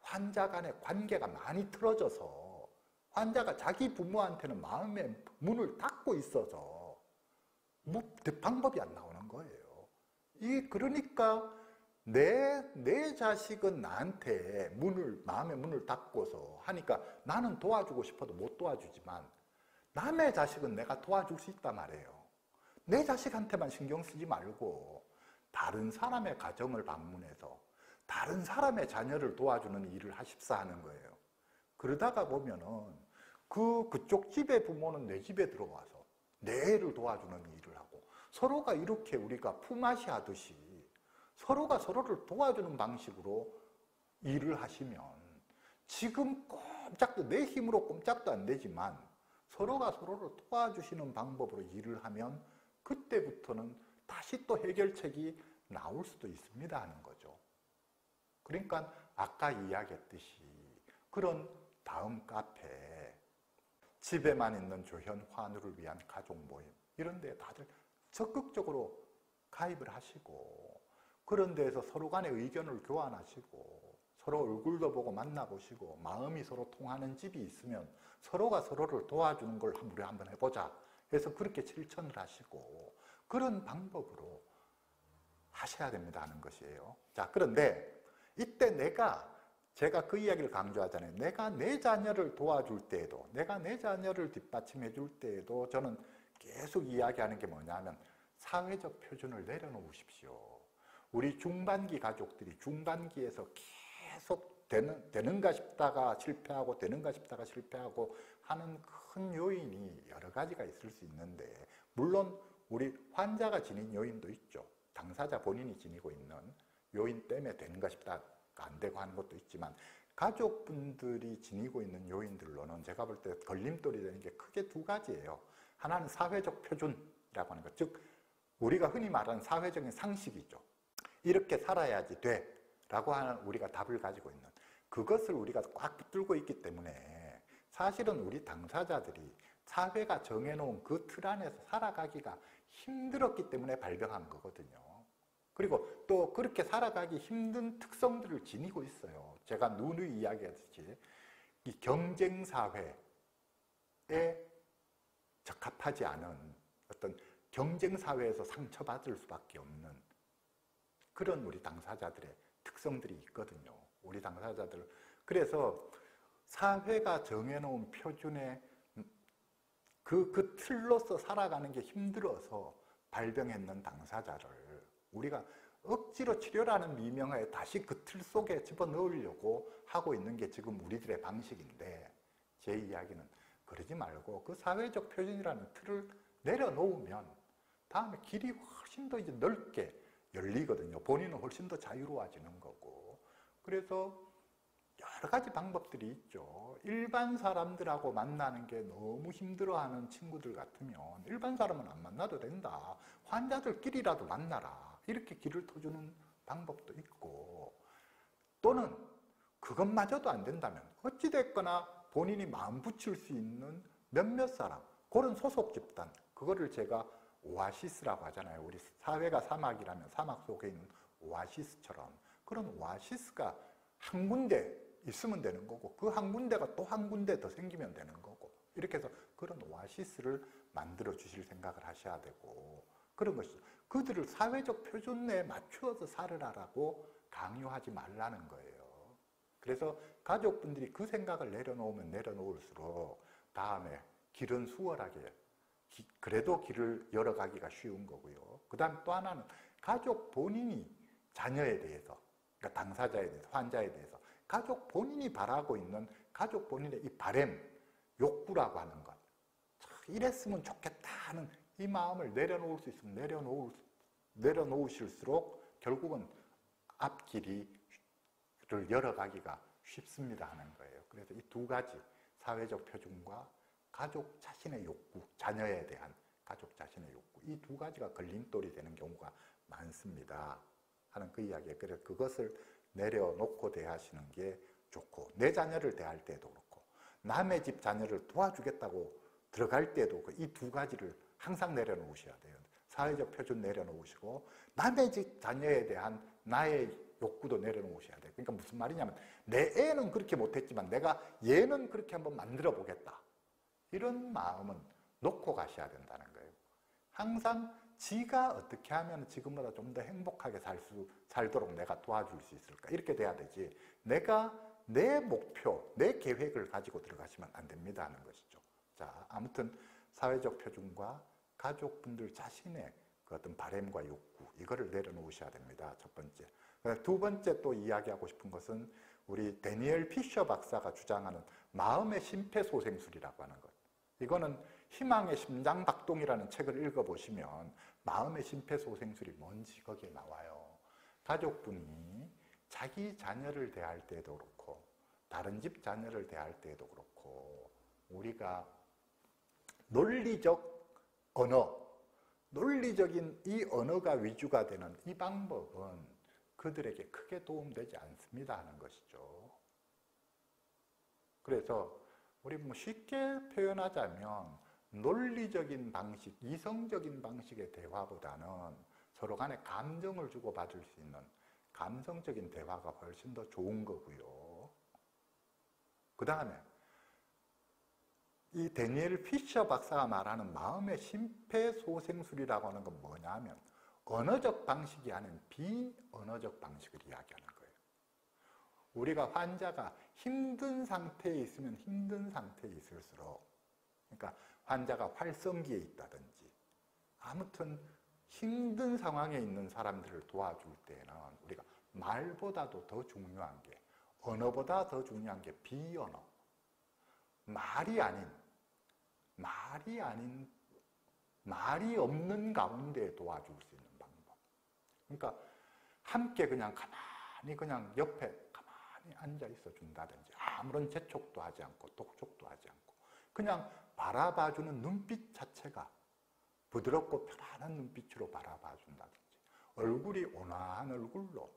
환자 간의 관계가 많이 틀어져서 환자가 자기 부모한테는 마음의 문을 닫고 있어서 방법이 안 나오는 거예요. 이 그러니까 내, 내 자식은 나한테 문을, 마음의 문을 닫고서 하니까 나는 도와주고 싶어도 못 도와주지만 남의 자식은 내가 도와줄 수 있단 말이에요. 내 자식한테만 신경 쓰지 말고 다른 사람의 가정을 방문해서 다른 사람의 자녀를 도와주는 일을 하십사 하는 거예요. 그러다가 보면은 그 그쪽 집의 부모는 내 집에 들어와서 내 애를 도와주는 일을 하고 서로가 이렇게 우리가 품앗이 하듯이 서로가 서로를 도와주는 방식으로 일을 하시면 지금 꼼짝도 내 힘으로 꼼짝도 안 되지만 서로가 서로를 도와주시는 방법으로 일을 하면 그때부터는 다시 또 해결책이 나올 수도 있습니다 하는 거죠. 그러니까 아까 이야기했듯이 그런 다음 카페 집에만 있는 조현 환우를 위한 가족 모임 이런 데 다들 적극적으로 가입을 하시고 그런 데에서 서로 간의 의견을 교환하시고 서로 얼굴도 보고 만나보시고 마음이 서로 통하는 집이 있으면 서로가 서로를 도와주는 걸 우리 한번 해보자 해서 그렇게 실천을 하시고 그런 방법으로 하셔야 됩니다 하는 것이에요. 자 그런데 이때 내가 제가 그 이야기를 강조하잖아요. 내가 내 자녀를 도와줄 때에도 내가 내 자녀를 뒷받침해 줄 때에도 저는 계속 이야기하는 게 뭐냐면 사회적 표준을 내려놓으십시오. 우리 중반기 가족들이 중반기에서 계속 되는, 되는가 싶다가 실패하고 되는가 싶다가 실패하고 하는 큰 요인이 여러 가지가 있을 수 있는데 물론 우리 환자가 지닌 요인도 있죠. 당사자 본인이 지니고 있는 요인 때문에 되는가 싶다 안 되고 하는 것도 있지만 가족분들이 지니고 있는 요인들로는 제가 볼 때 걸림돌이 되는 게 크게 두 가지예요. 하나는 사회적 표준이라고 하는 것, 즉 우리가 흔히 말하는 사회적인 상식이죠. 이렇게 살아야지 돼. 라고 하는 우리가 답을 가지고 있는 그것을 우리가 꽉 붙들고 있기 때문에 사실은 우리 당사자들이 사회가 정해놓은 그 틀 안에서 살아가기가 힘들었기 때문에 발병한 거거든요. 그리고 또 그렇게 살아가기 힘든 특성들을 지니고 있어요. 제가 누누이 이야기했듯이 이 경쟁 사회에 적합하지 않은 어떤 경쟁 사회에서 상처받을 수밖에 없는 그런 우리 당사자들의 특성들이 있거든요. 우리 당사자들. 그래서 사회가 정해놓은 표준에 그, 그 틀로서 살아가는 게 힘들어서 발병했는 당사자를 우리가 억지로 치료라는 미명하에 다시 그 틀 속에 집어넣으려고 하고 있는 게 지금 우리들의 방식인데 제 이야기는 그러지 말고 그 사회적 표준이라는 틀을 내려놓으면 다음에 길이 훨씬 더 이제 넓게 열리거든요. 본인은 훨씬 더 자유로워지는 거고. 그래서 여러 가지 방법들이 있죠. 일반 사람들하고 만나는 게 너무 힘들어하는 친구들 같으면 일반 사람은 안 만나도 된다. 환자들끼리라도 만나라. 이렇게 길을 터주는 방법도 있고 또는 그것마저도 안 된다면 어찌됐거나 본인이 마음 붙일 수 있는 몇몇 사람 그런 소속 집단 그거를 제가 오아시스라고 하잖아요. 우리 사회가 사막이라면 사막 속에 있는 오아시스처럼 그런 오아시스가 한 군데 있으면 되는 거고 그 한 군데가 또 한 군데 더 생기면 되는 거고 이렇게 해서 그런 오아시스를 만들어 주실 생각을 하셔야 되고 그런 것이죠. 그들을 사회적 표준에 맞추어서 살으라라고 강요하지 말라는 거예요. 그래서 가족분들이 그 생각을 내려놓으면 내려놓을수록 다음에 길은 수월하게 기, 그래도 길을 열어가기가 쉬운 거고요. 그 다음 또 하나는 가족 본인이 자녀에 대해서 그러니까 당사자에 대해서 환자에 대해서 가족 본인이 바라고 있는 가족 본인의 이 바램 욕구라고 하는 것 이랬으면 좋겠다 하는 이 마음을 내려놓을 수 있으면 내려놓을, 내려놓으실수록 결국은 앞길이를 열어가기가 쉽습니다 하는 거예요. 그래서 이 두 가지 사회적 표준과 가족 자신의 욕구, 자녀에 대한 가족 자신의 욕구 이 두 가지가 걸림돌이 되는 경우가 많습니다. 하는 그 이야기에 그래서 그것을 내려놓고 대하시는 게 좋고 내 자녀를 대할 때도 그렇고 남의 집 자녀를 도와주겠다고 들어갈 때도 그 이두 가지를 항상 내려놓으셔야 돼요. 사회적 표준 내려놓으시고 남의 집 자녀에 대한 나의 욕구도 내려놓으셔야 돼요. 그러니까 무슨 말이냐면 내 애는 그렇게 못했지만 내가 얘는 그렇게 한번 만들어 보겠다. 이런 마음은 놓고 가셔야 된다는 거예요. 항상 지가 어떻게 하면 지금보다 좀 더 행복하게 살 수, 살도록 내가 도와줄 수 있을까? 이렇게 돼야 되지. 내가 내 목표, 내 계획을 가지고 들어가시면 안 됩니다. 하는 것이죠. 자, 아무튼 사회적 표준과 가족분들 자신의 그 어떤 바램과 욕구 이거를 내려놓으셔야 됩니다. 첫 번째. 두 번째 또 이야기하고 싶은 것은 우리 데니엘 피셔 박사가 주장하는 마음의 심폐소생술이라고 하는 것. 이거는 희망의 심장박동이라는 책을 읽어보시면 마음의 심폐소생술이 뭔지 거기에 나와요. 가족분이 자기 자녀를 대할 때도 그렇고 다른 집 자녀를 대할 때도 그렇고 우리가 논리적 언어, 논리적인 이 언어가 위주가 되는 이 방법은 그들에게 크게 도움되지 않습니다 하는 것이죠. 그래서 우리 뭐 쉽게 표현하자면 논리적인 방식, 이성적인 방식의 대화보다는 서로 간에 감정을 주고받을 수 있는 감성적인 대화가 훨씬 더 좋은 거고요. 그 다음에 이 데니엘 피셔 박사가 말하는 마음의 심폐소생술이라고 하는 건 뭐냐면 언어적 방식이 아닌 비언어적 방식을 이야기하는 거예요. 우리가 환자가 힘든 상태에 있으면 힘든 상태에 있을수록 그러니까 환자가 활성기에 있다든지 아무튼 힘든 상황에 있는 사람들을 도와줄 때는 우리가 말보다도 더 중요한 게 언어보다 더 중요한 게 비언어 말이 아닌 말이 아닌 말이 없는 가운데 도와줄 수 있는 방법. 그러니까 함께 그냥 가만히 그냥 옆에 가만히 앉아 있어 준다든지 아무런 재촉도 하지 않고 독촉도 하지 않고 그냥 바라봐주는 눈빛 자체가 부드럽고 편안한 눈빛으로 바라봐 준다든지 얼굴이 온화한 얼굴로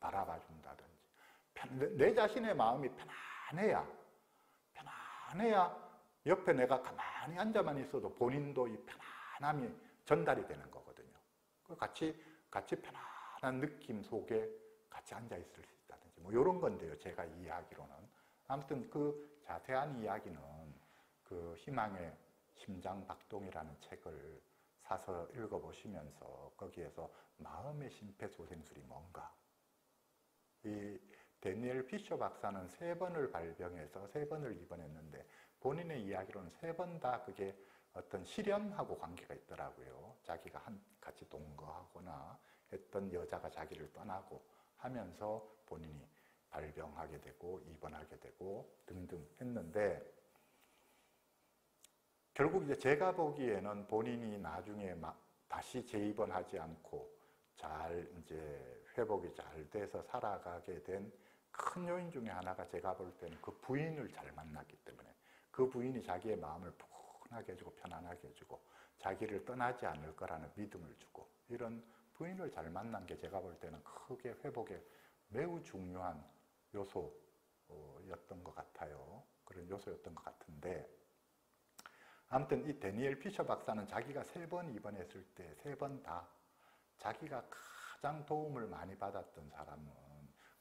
바라봐 준다든지 내 자신의 마음이 편안해야 편안 해야 옆에 내가 가만히 앉아만 있어도 본인도 이 편안함이 전달이 되는 거거든요. 같이 같이 편안한 느낌 속에 같이 앉아 있을 수 있다든지 뭐 이런 건데요. 제가 이야기로는 아무튼 그 자세한 이야기는 그 희망의 심장 박동이라는 책을 사서 읽어보시면서 거기에서 마음의 심폐소생술이 뭔가 이 데니엘 피셔 박사는 세 번을 발병해서 세 번을 입원했는데 본인의 이야기로는 세 번 다 그게 어떤 실연하고 관계가 있더라고요. 자기가 한 같이 동거하거나 했던 여자가 자기를 떠나고 하면서 본인이 발병하게 되고 입원하게 되고 등등 했는데 결국 이제 제가 보기에는 본인이 나중에 다시 재입원하지 않고 잘 이제 회복이 잘 돼서 살아가게 된 큰 요인 중에 하나가 제가 볼 때는 그 부인을 잘 만났기 때문에 그 부인이 자기의 마음을 푸근하게 해주고 편안하게 해주고 자기를 떠나지 않을 거라는 믿음을 주고 이런 부인을 잘 만난 게 제가 볼 때는 크게 회복에 매우 중요한 요소였던 것 같아요. 그런 요소였던 것 같은데 아무튼 이 데니엘 피셔 박사는 자기가 세 번 입원했을 때 세 번 다 자기가 가장 도움을 많이 받았던 사람은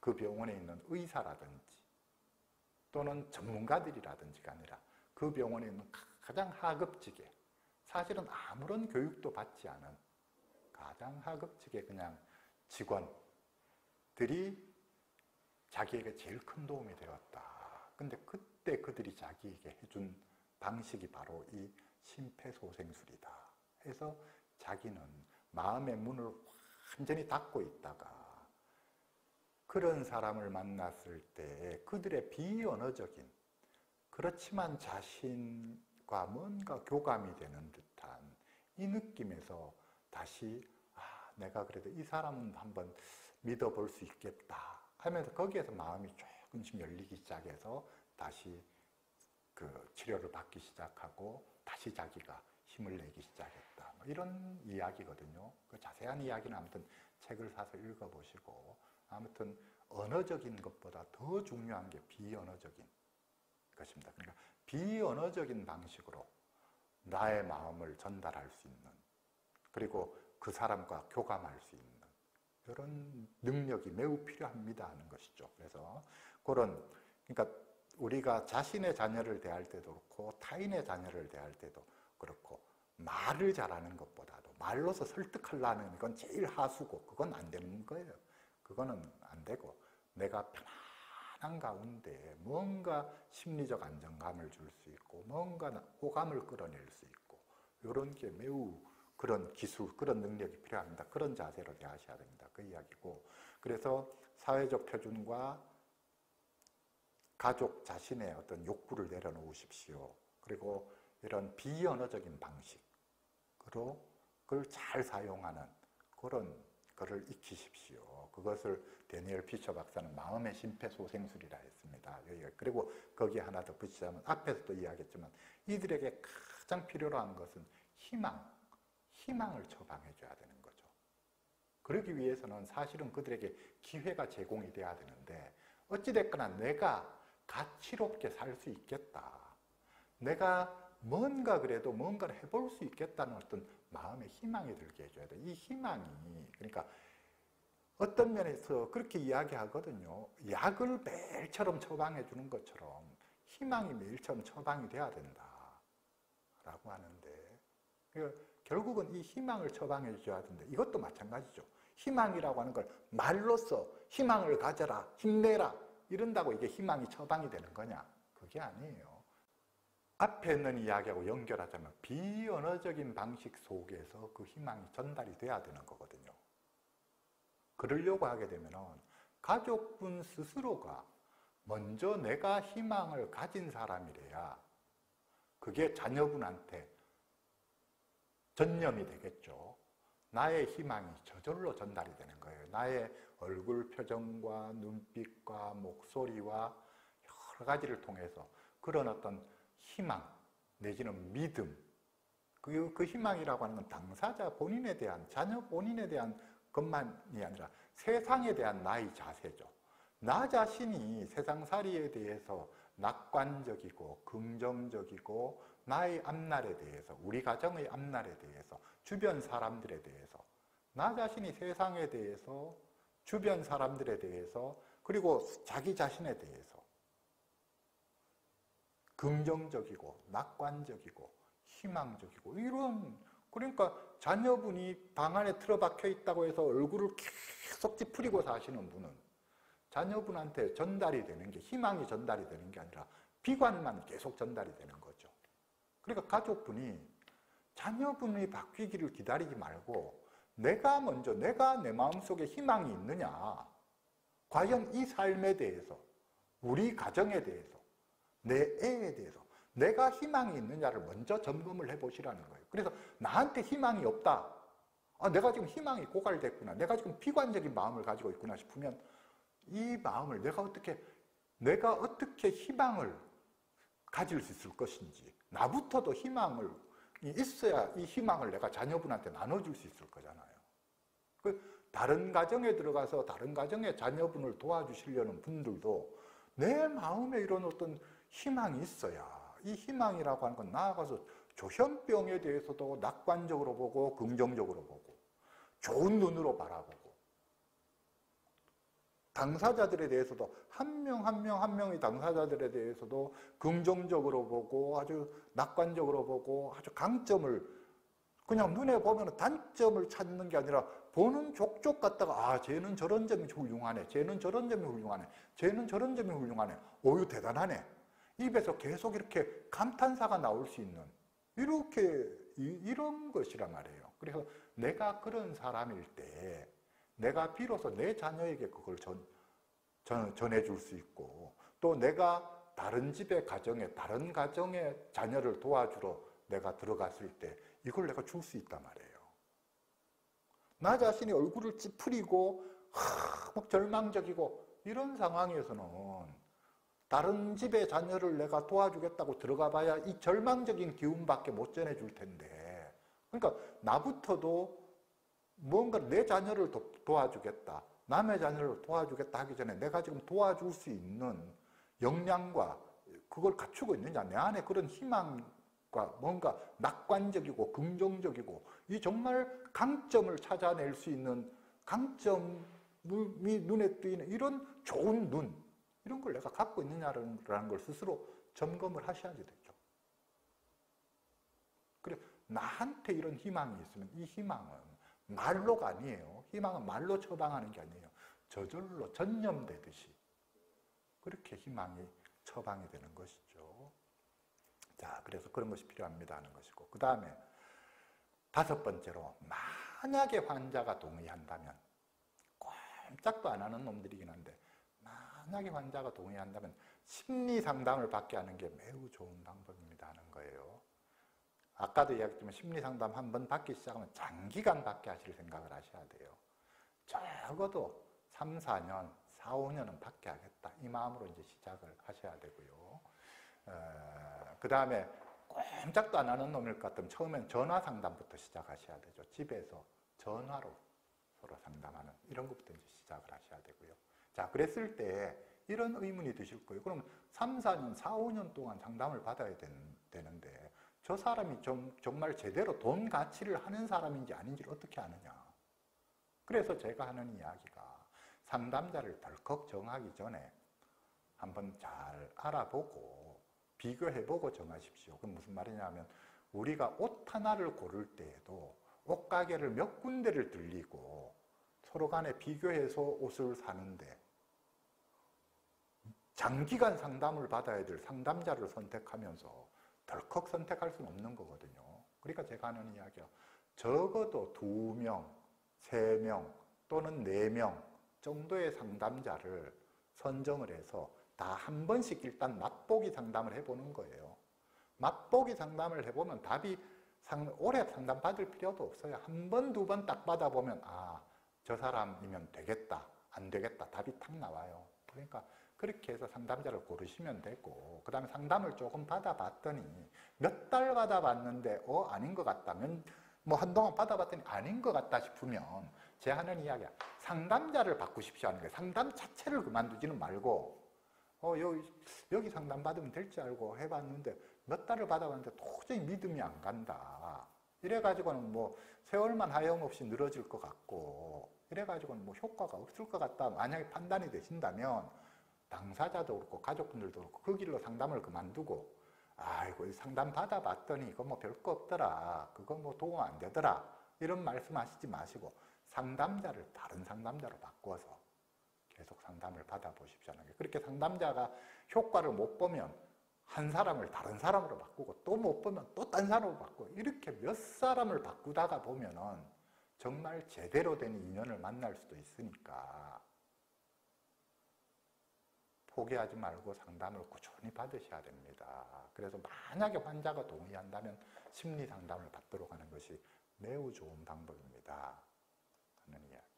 그 병원에 있는 의사라든지 또는 전문가들이라든지가 아니라 그 병원에 있는 가장 하급직에 사실은 아무런 교육도 받지 않은 가장 하급직의 그냥 직원들이 자기에게 제일 큰 도움이 되었다. 근데 그때 그들이 자기에게 해준 방식이 바로 이 심폐소생술이다. 해서 자기는 마음의 문을 완전히 닫고 있다가 그런 사람을 만났을 때 그들의 비언어적인 그렇지만 자신과 뭔가 교감이 되는 듯한 이 느낌에서 다시 아, 내가 그래도 이 사람은 한번 믿어볼 수 있겠다 하면서 거기에서 마음이 조금씩 열리기 시작해서 다시 그 치료를 받기 시작하고 다시 자기가 힘을 내기 시작했다. 뭐 이런 이야기거든요. 그 자세한 이야기는 아무튼 책을 사서 읽어보시고 아무튼 언어적인 것보다 더 중요한 게 비언어적인 것입니다. 그러니까 비언어적인 방식으로 나의 마음을 전달할 수 있는 그리고 그 사람과 교감할 수 있는 이런 능력이 매우 필요합니다 하는 것이죠. 그래서 그런 그러니까 우리가 자신의 자녀를 대할 때도 그렇고 타인의 자녀를 대할 때도 그렇고 말을 잘하는 것보다도 말로서 설득하려는 건 제일 하수고 그건 안 되는 거예요. 그거는 안 되고 내가 편안한 가운데 뭔가 심리적 안정감을 줄 수 있고 뭔가 호감을 끌어낼 수 있고 이런 게 매우 그런 기술, 그런 능력이 필요합니다. 그런 자세로 대하셔야 됩니다. 그 이야기고 그래서 사회적 표준과 가족 자신의 어떤 욕구를 내려놓으십시오. 그리고 이런 비언어적인 방식으로 그걸 잘 사용하는 그런 거를 익히십시오. 그것을 데니엘 피처 박사는 마음의 심폐소생술이라 했습니다. 그리고 거기에 하나 더 붙이자면 앞에서도 이야기했지만 이들에게 가장 필요로 한 것은 희망, 희망을 처방해 줘야 되는 거죠. 그러기 위해서는 사실은 그들에게 기회가 제공이 돼야 되는데 어찌됐거나 내가 가치롭게 살 수 있겠다. 내가 뭔가 그래도 뭔가를 해볼 수 있겠다는 어떤 마음의 희망이 들게 해줘야 돼. 이 희망이 그러니까 어떤 면에서 그렇게 이야기하거든요. 약을 매일처럼 처방해 주는 것처럼 희망이 매일처럼 처방이 돼야 된다. 라고 하는데 그 결국은 이 희망을 처방해 줘야 된다. 이것도 마찬가지죠. 희망이라고 하는 걸 말로써 희망을 가져라, 힘내라 이런다고 이게 희망이 처방이 되는 거냐? 그게 아니에요. 앞에 있는 이야기하고 연결하자면 비언어적인 방식 속에서 그 희망이 전달이 돼야 되는 거거든요. 그러려고 하게 되면 가족분 스스로가 먼저 내가 희망을 가진 사람이래야 그게 자녀분한테 전념이 되겠죠. 나의 희망이 저절로 전달이 되는 거예요. 나의 얼굴 표정과 눈빛과 목소리와 여러 가지를 통해서 그런 어떤 희망, 내지는 믿음, 그, 그 희망이라고 하는 건 당사자 본인에 대한, 자녀 본인에 대한 것만이 아니라 세상에 대한 나의 자세죠. 나 자신이 세상살이에 대해서 낙관적이고 긍정적이고 나의 앞날에 대해서 우리 가정의 앞날에 대해서 주변 사람들에 대해서 나 자신이 세상에 대해서 주변 사람들에 대해서 그리고 자기 자신에 대해서 긍정적이고 낙관적이고 희망적이고 이런 그러니까 자녀분이 방 안에 틀어박혀 있다고 해서 얼굴을 계속 찌푸리고 사시는 분은 자녀분한테 전달이 되는 게 희망이 전달이 되는 게 아니라 비관만 계속 전달이 되는 거죠. 그러니까 가족분이 자녀분이 바뀌기를 기다리지 말고 내가 먼저 내가 내 마음속에 희망이 있느냐 과연 이 삶에 대해서 우리 가정에 대해서 내 애에 대해서 내가 희망이 있느냐를 먼저 점검을 해보시라는 거예요. 그래서 나한테 희망이 없다. 아, 내가 지금 희망이 고갈됐구나. 내가 지금 비관적인 마음을 가지고 있구나 싶으면 이 마음을 내가 어떻게 내가 어떻게 희망을 가질 수 있을 것인지 나부터도 희망을 있어야 이 희망을 내가 자녀분한테 나눠줄 수 있을 거잖아요. 그 다른 가정에 들어가서 다른 가정의 자녀분을 도와주시려는 분들도 내 마음에 이런 어떤 희망이 있어야 이 희망이라고 하는 건 나아가서 조현병에 대해서도 낙관적으로 보고 긍정적으로 보고 좋은 눈으로 바라보고 당사자들에 대해서도 한 명 한 명 한 명의 당사자들에 대해서도 긍정적으로 보고 아주 낙관적으로 보고 아주 강점을 그냥 눈에 보면 단점을 찾는 게 아니라 보는 족족 갖다가 아 쟤는 저런 점이 훌륭하네 쟤는 저런 점이 훌륭하네 쟤는 저런 점이 훌륭하네. 오유 대단하네. 입에서 계속 이렇게 감탄사가 나올 수 있는 이렇게 이, 런 것이란 말이에요. 그래서 내가 그런 사람일 때 내가 비로소 내 자녀에게 그걸 전, 전, 전해줄 수 있고 또 내가 다른 집의 가정에 다른 가정의 자녀를 도와주러 내가 들어갔을 때 이걸 내가 줄 수 있단 말이에요. 나 자신이 얼굴을 찌푸리고 하, 막 절망적이고 이런 상황에서는 다른 집의 자녀를 내가 도와주겠다고 들어가 봐야 이 절망적인 기운밖에 못 전해줄 텐데. 그러니까 나부터도 뭔가 내 자녀를 도, 와주겠다 남의 자녀를 도와주겠다 하기 전에 내가 지금 도와줄 수 있는 역량과 그걸 갖추고 있느냐. 내 안에 그런 희망과 뭔가 낙관적이고 긍정적이고 이 정말 강점을 찾아낼 수 있는 강점이 눈에 띄는 이런 좋은 눈 이런 걸 내가 갖고 있느냐라는 걸 스스로 점검을 하셔야 되죠. 그래 나한테 이런 희망이 있으면 이 희망은 말로가 아니에요. 희망은 말로 처방하는 게 아니에요. 저절로 전념되듯이 그렇게 희망이 처방이 되는 것이죠. 자, 그래서 그런 것이 필요합니다 하는 것이고 그 다음에 다섯 번째로 만약에 환자가 동의한다면 꼼짝도 안 하는 놈들이긴 한데 만약에 환자가 동의한다면 심리 상담을 받게 하는 게 매우 좋은 방법입니다 하는 거예요. 아까도 이야기했지만 심리 상담 한 번 받기 시작하면 장기간 받게 하실 생각을 하셔야 돼요. 적어도 3, 4년, 4, 5년은 받게 하겠다. 이 마음으로 이제 시작을 하셔야 되고요. 어, 그 다음에 꼼짝도 안 하는 놈일 것 같으면 처음엔 전화 상담부터 시작하셔야 되죠. 집에서 전화로 서로 상담하는 이런 것부터 이제 시작을 하셔야 되고요. 자, 그랬을 때 이런 의문이 드실 거예요. 그럼 3, 4년, 4, 5년 동안 상담을 받아야 되는데 저 사람이 좀, 정말 제대로 돈 가치를 하는 사람인지 아닌지를 어떻게 아느냐. 그래서 제가 하는 이야기가 상담자를 덜컥 정하기 전에 한번 잘 알아보고 비교해보고 정하십시오. 그럼 무슨 말이냐면 우리가 옷 하나를 고를 때에도 옷가게를 몇 군데를 들리고 서로 간에 비교해서 옷을 사는데 장기간 상담을 받아야 될 상담자를 선택하면서 덜컥 선택할 수는 없는 거거든요. 그러니까 제가 하는 이야기가 적어도 두 명, 세명 또는 네명 정도의 상담자를 선정을 해서 다 한 번씩 일단 맛보기 상담을 해보는 거예요. 맛보기 상담을 해보면 답이 상, 오래 상담 받을 필요도 없어요. 한 번, 두 번 딱 받아보면 아, 저 사람이면 되겠다, 안 되겠다 답이 탁 나와요. 그러니까 그렇게 해서 상담자를 고르시면 되고 그 다음에 상담을 조금 받아봤더니 몇 달 받아봤는데 어 아닌 것 같다면 뭐 한동안 받아봤더니 아닌 것 같다 싶으면 제 하는 이야기야 상담자를 바꾸십시오 하는 거예요. 상담 자체를 그만두지는 말고 어 여기 여기 상담 받으면 될 줄 알고 해봤는데 몇 달을 받아봤는데 도저히 믿음이 안 간다. 이래가지고는 뭐 세월만 하염없이 늘어질 것 같고 이래가지고는 뭐 효과가 없을 것 같다. 만약에 판단이 되신다면 당사자도 그렇고 가족분들도 그렇고 그 길로 상담을 그만두고 아이고 상담 받아봤더니 이거 뭐 별거 없더라. 그거 뭐 도움 안 되더라. 이런 말씀하시지 마시고 상담자를 다른 상담자로 바꿔서 계속 상담을 받아보십시오. 그렇게 상담자가 효과를 못 보면 한 사람을 다른 사람으로 바꾸고 또 못 보면 또 딴 사람으로 바꾸고 이렇게 몇 사람을 바꾸다가 보면은 정말 제대로 된 인연을 만날 수도 있으니까 포기하지 말고 상담을 꾸준히 받으셔야 됩니다. 그래서 만약에 환자가 동의한다면 심리 상담을 받도록 하는 것이 매우 좋은 방법입니다. 하는 이야기.